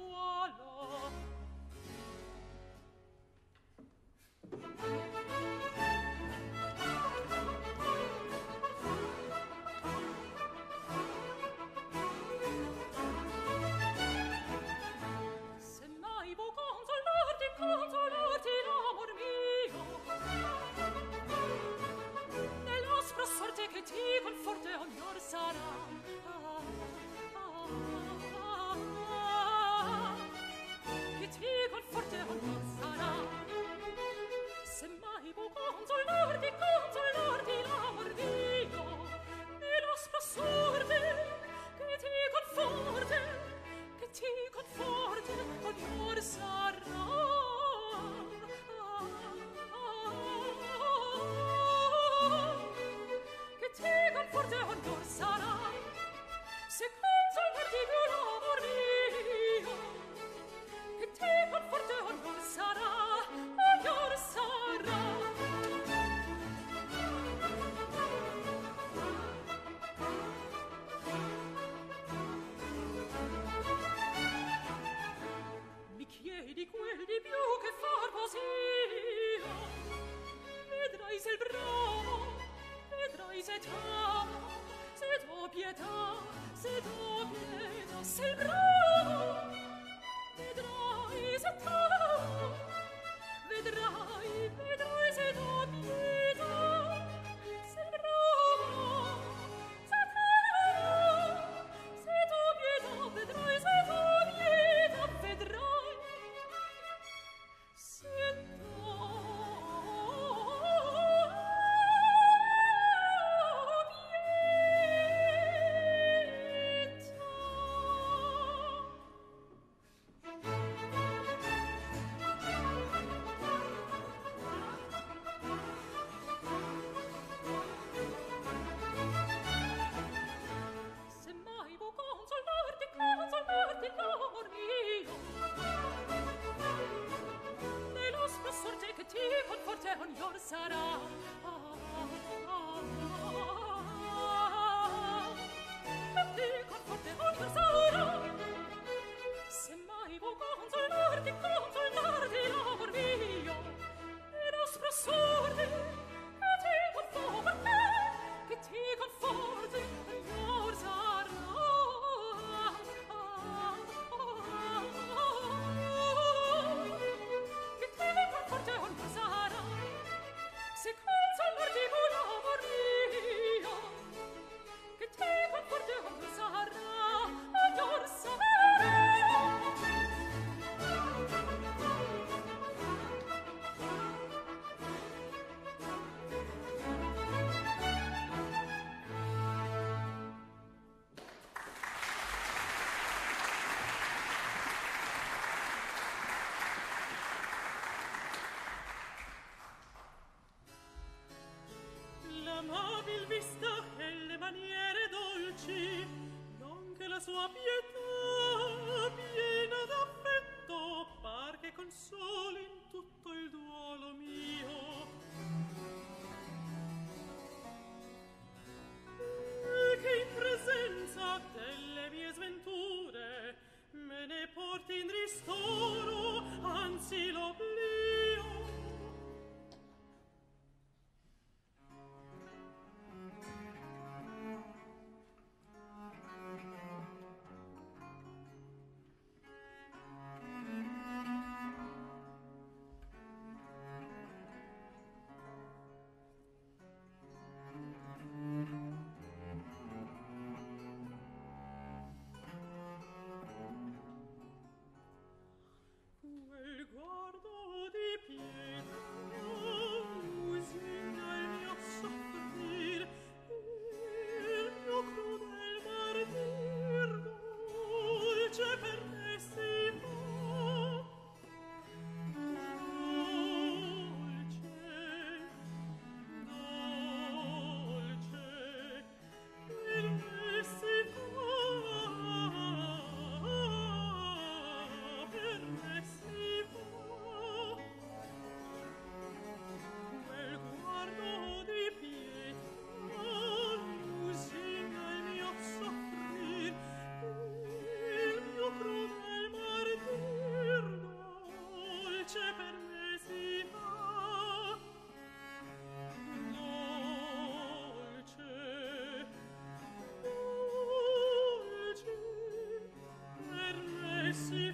notice I don't sua pietà piena d'affetto par che consoli in tutto il duolo mio. E che in presenza delle mie sventure me ne porti in ristoro anzi lo più si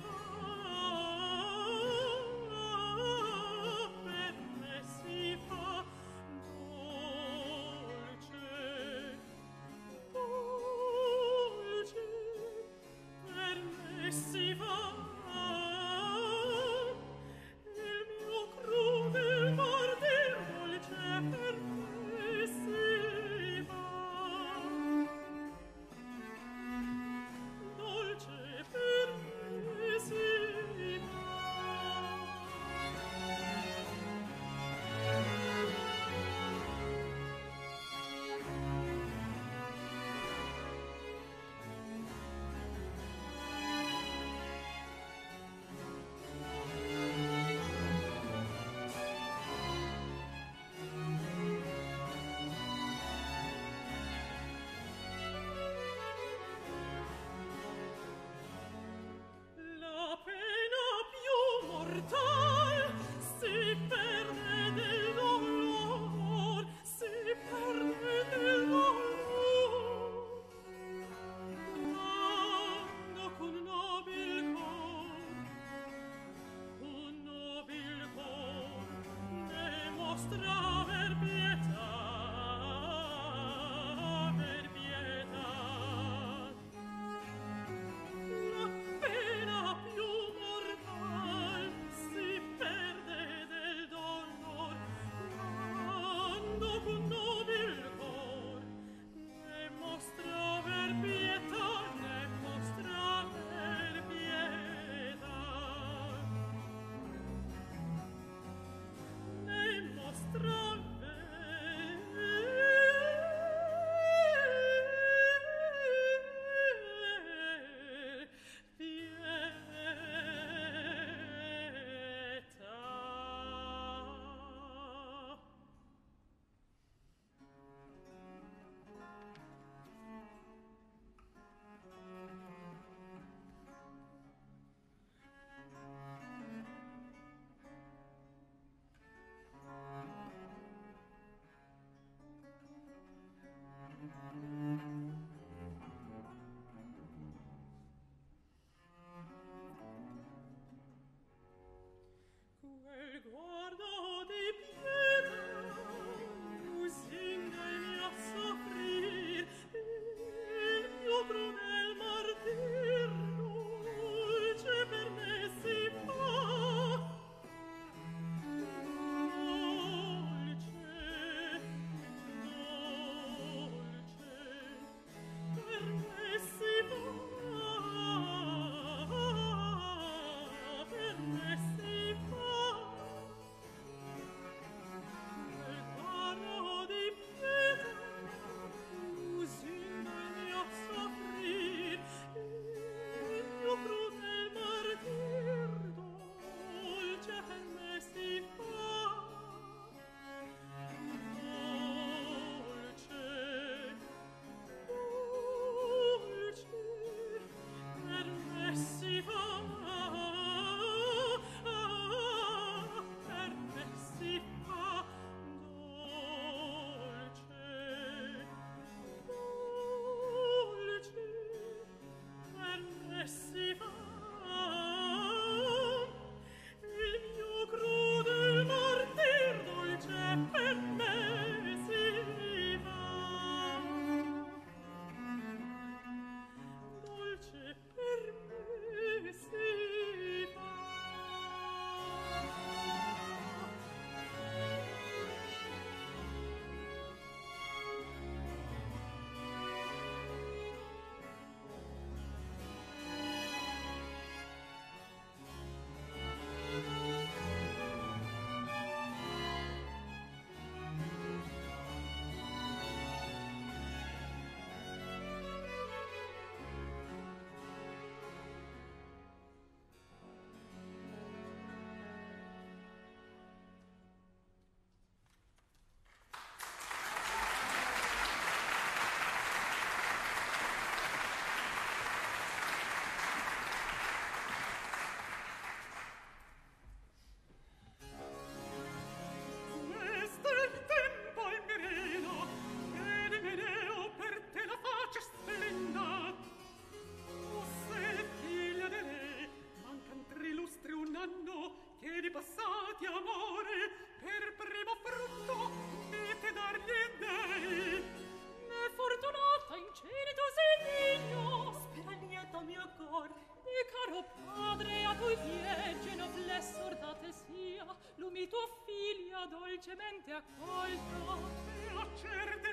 accolto, piacer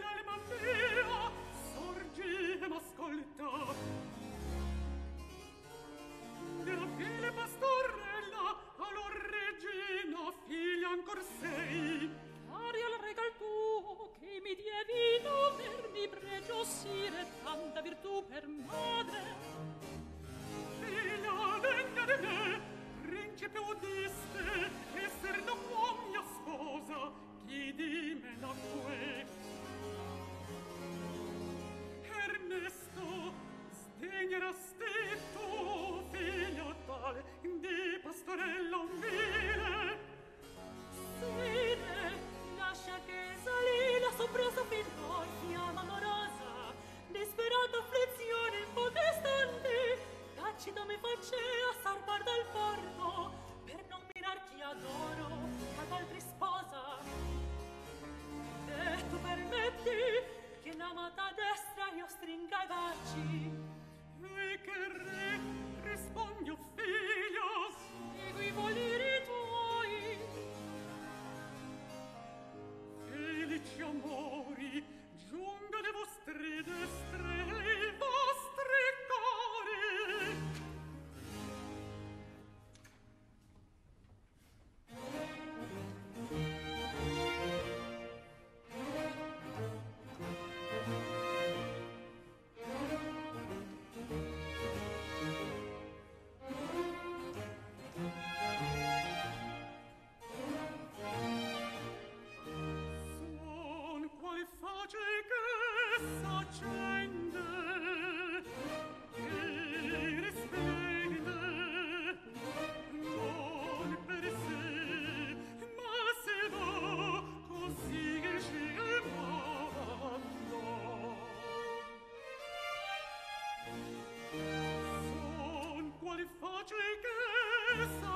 Yes,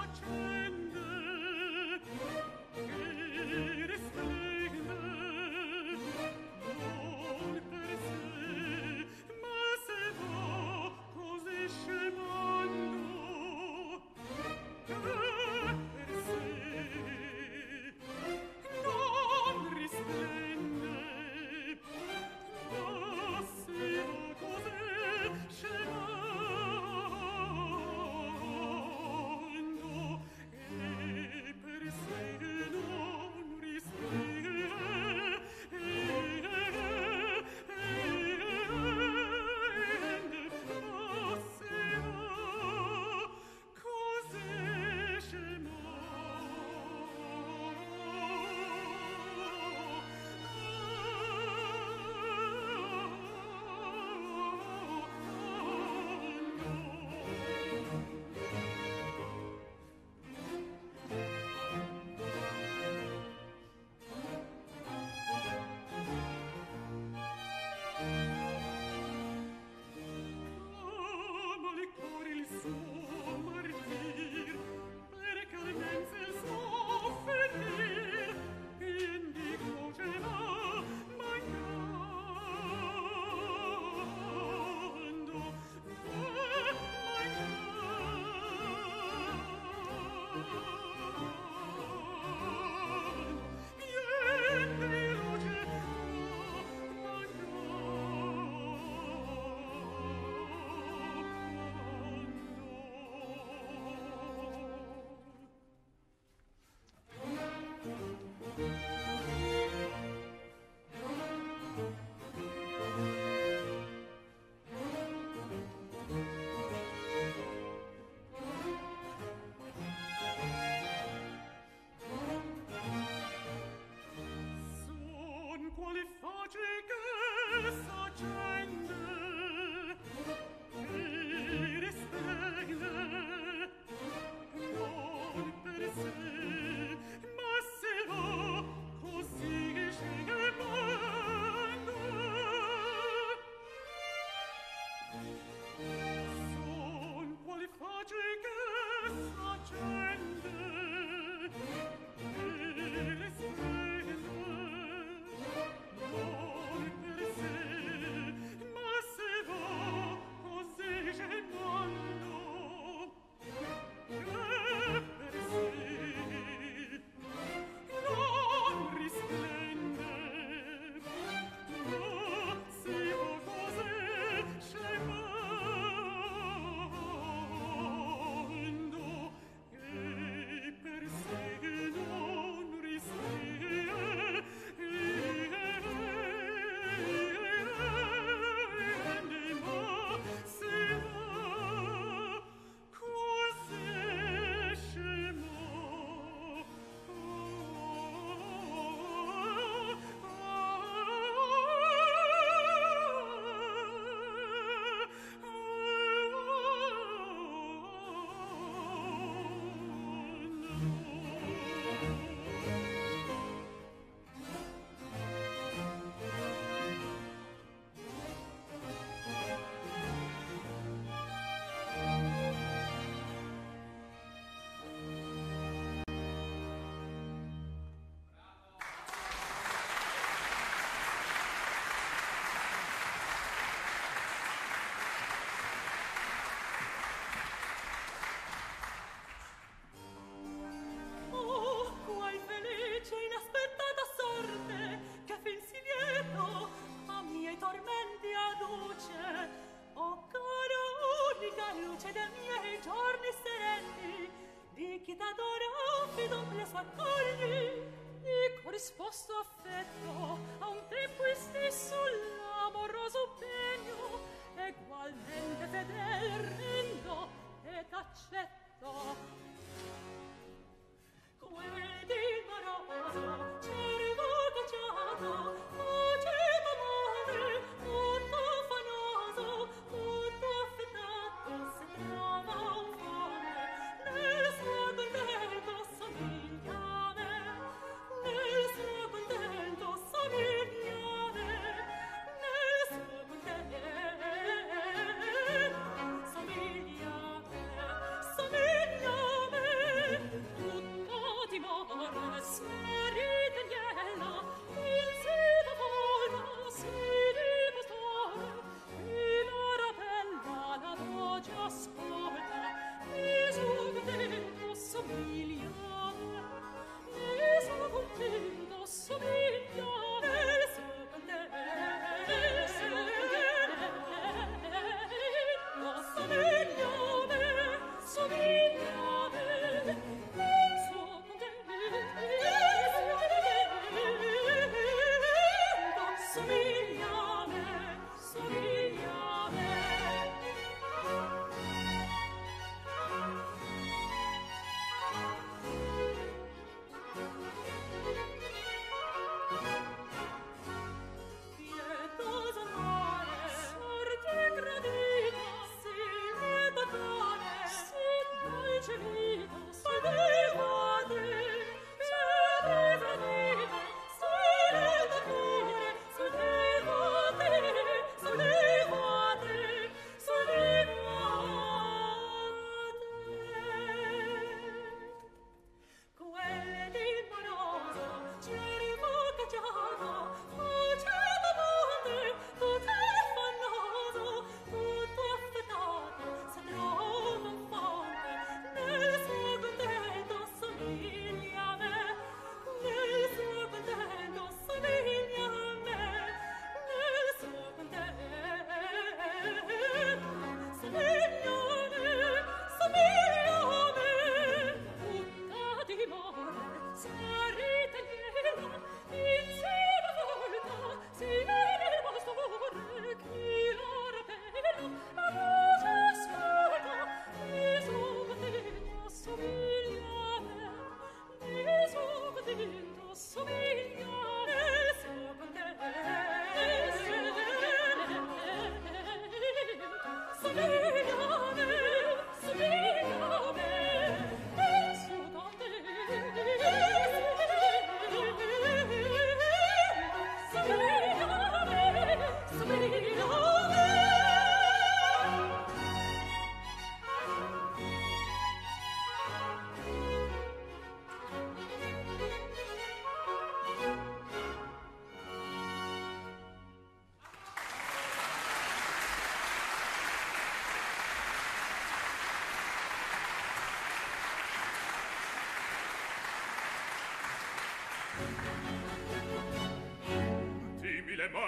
disposto affetto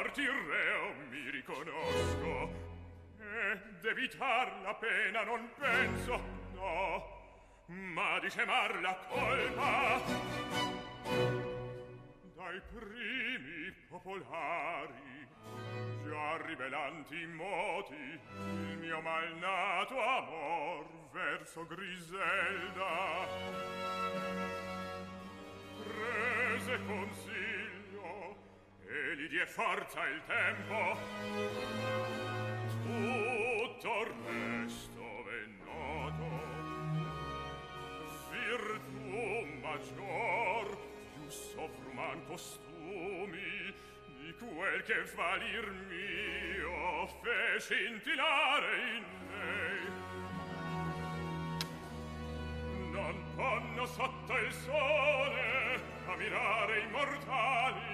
parti reo mi riconosco ed evitar la pena non penso no ma di semar la colpa. Dai primi popolari già rivelanti moti il mio malnato amor verso Griselda. Prese con gli die forza il tempo. Tutto il resto è noto virtù maggior più sovruman costumi di quel che valir mio fe scintillare in lei non ponno sotto il sole a mirare i mortali.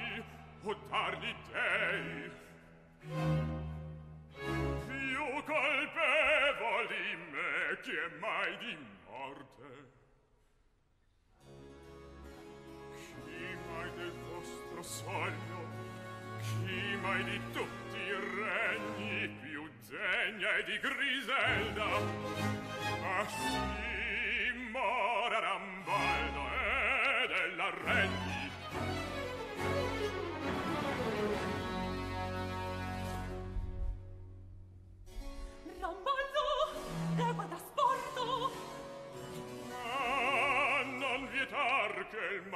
buttar gli dèi più colpevoli me chi è mai di morte. Chi mai del vostro sogno chi mai di tutti i regni più degna e di Griselda. Ma sì mora Rambaldo e della regna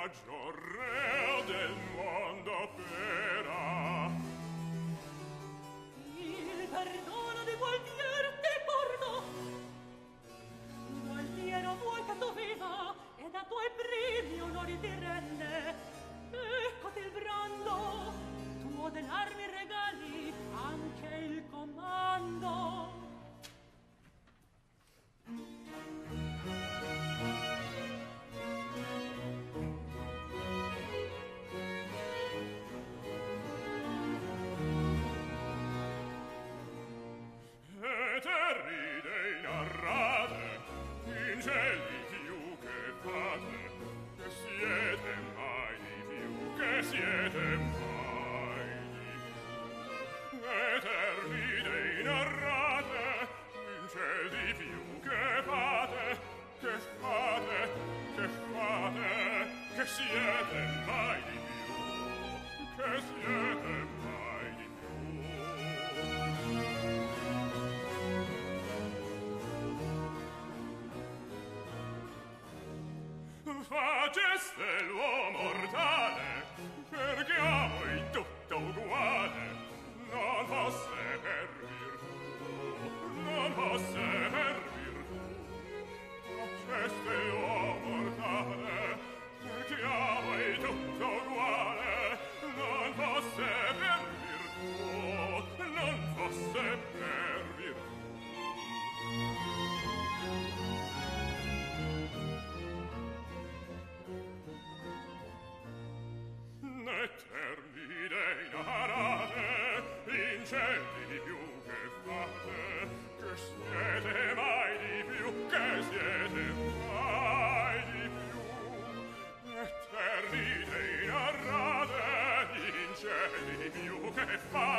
ragione faceste l'uomo mortale perché amo in tutto uguale. Non fosse per virtù non fosse che fa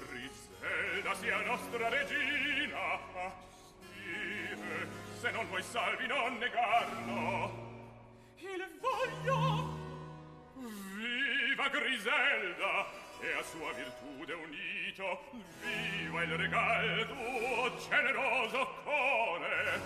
Griselda sia nostra regina vive se non vuoi salvi non negarlo. Il voglio. Viva Griselda e a sua virtude unito viva il regal tuo generoso core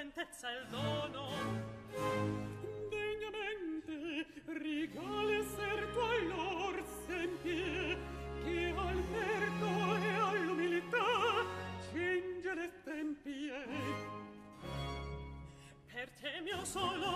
contentezza il dono. Degnamente regale ser tuoi lor sempie che al perdo e all'umilità cingere tempie. Per te mio solo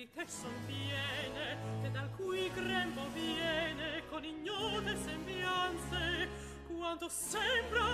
di te sontiene che dal cui grembo viene con ignote sembianze quando sembra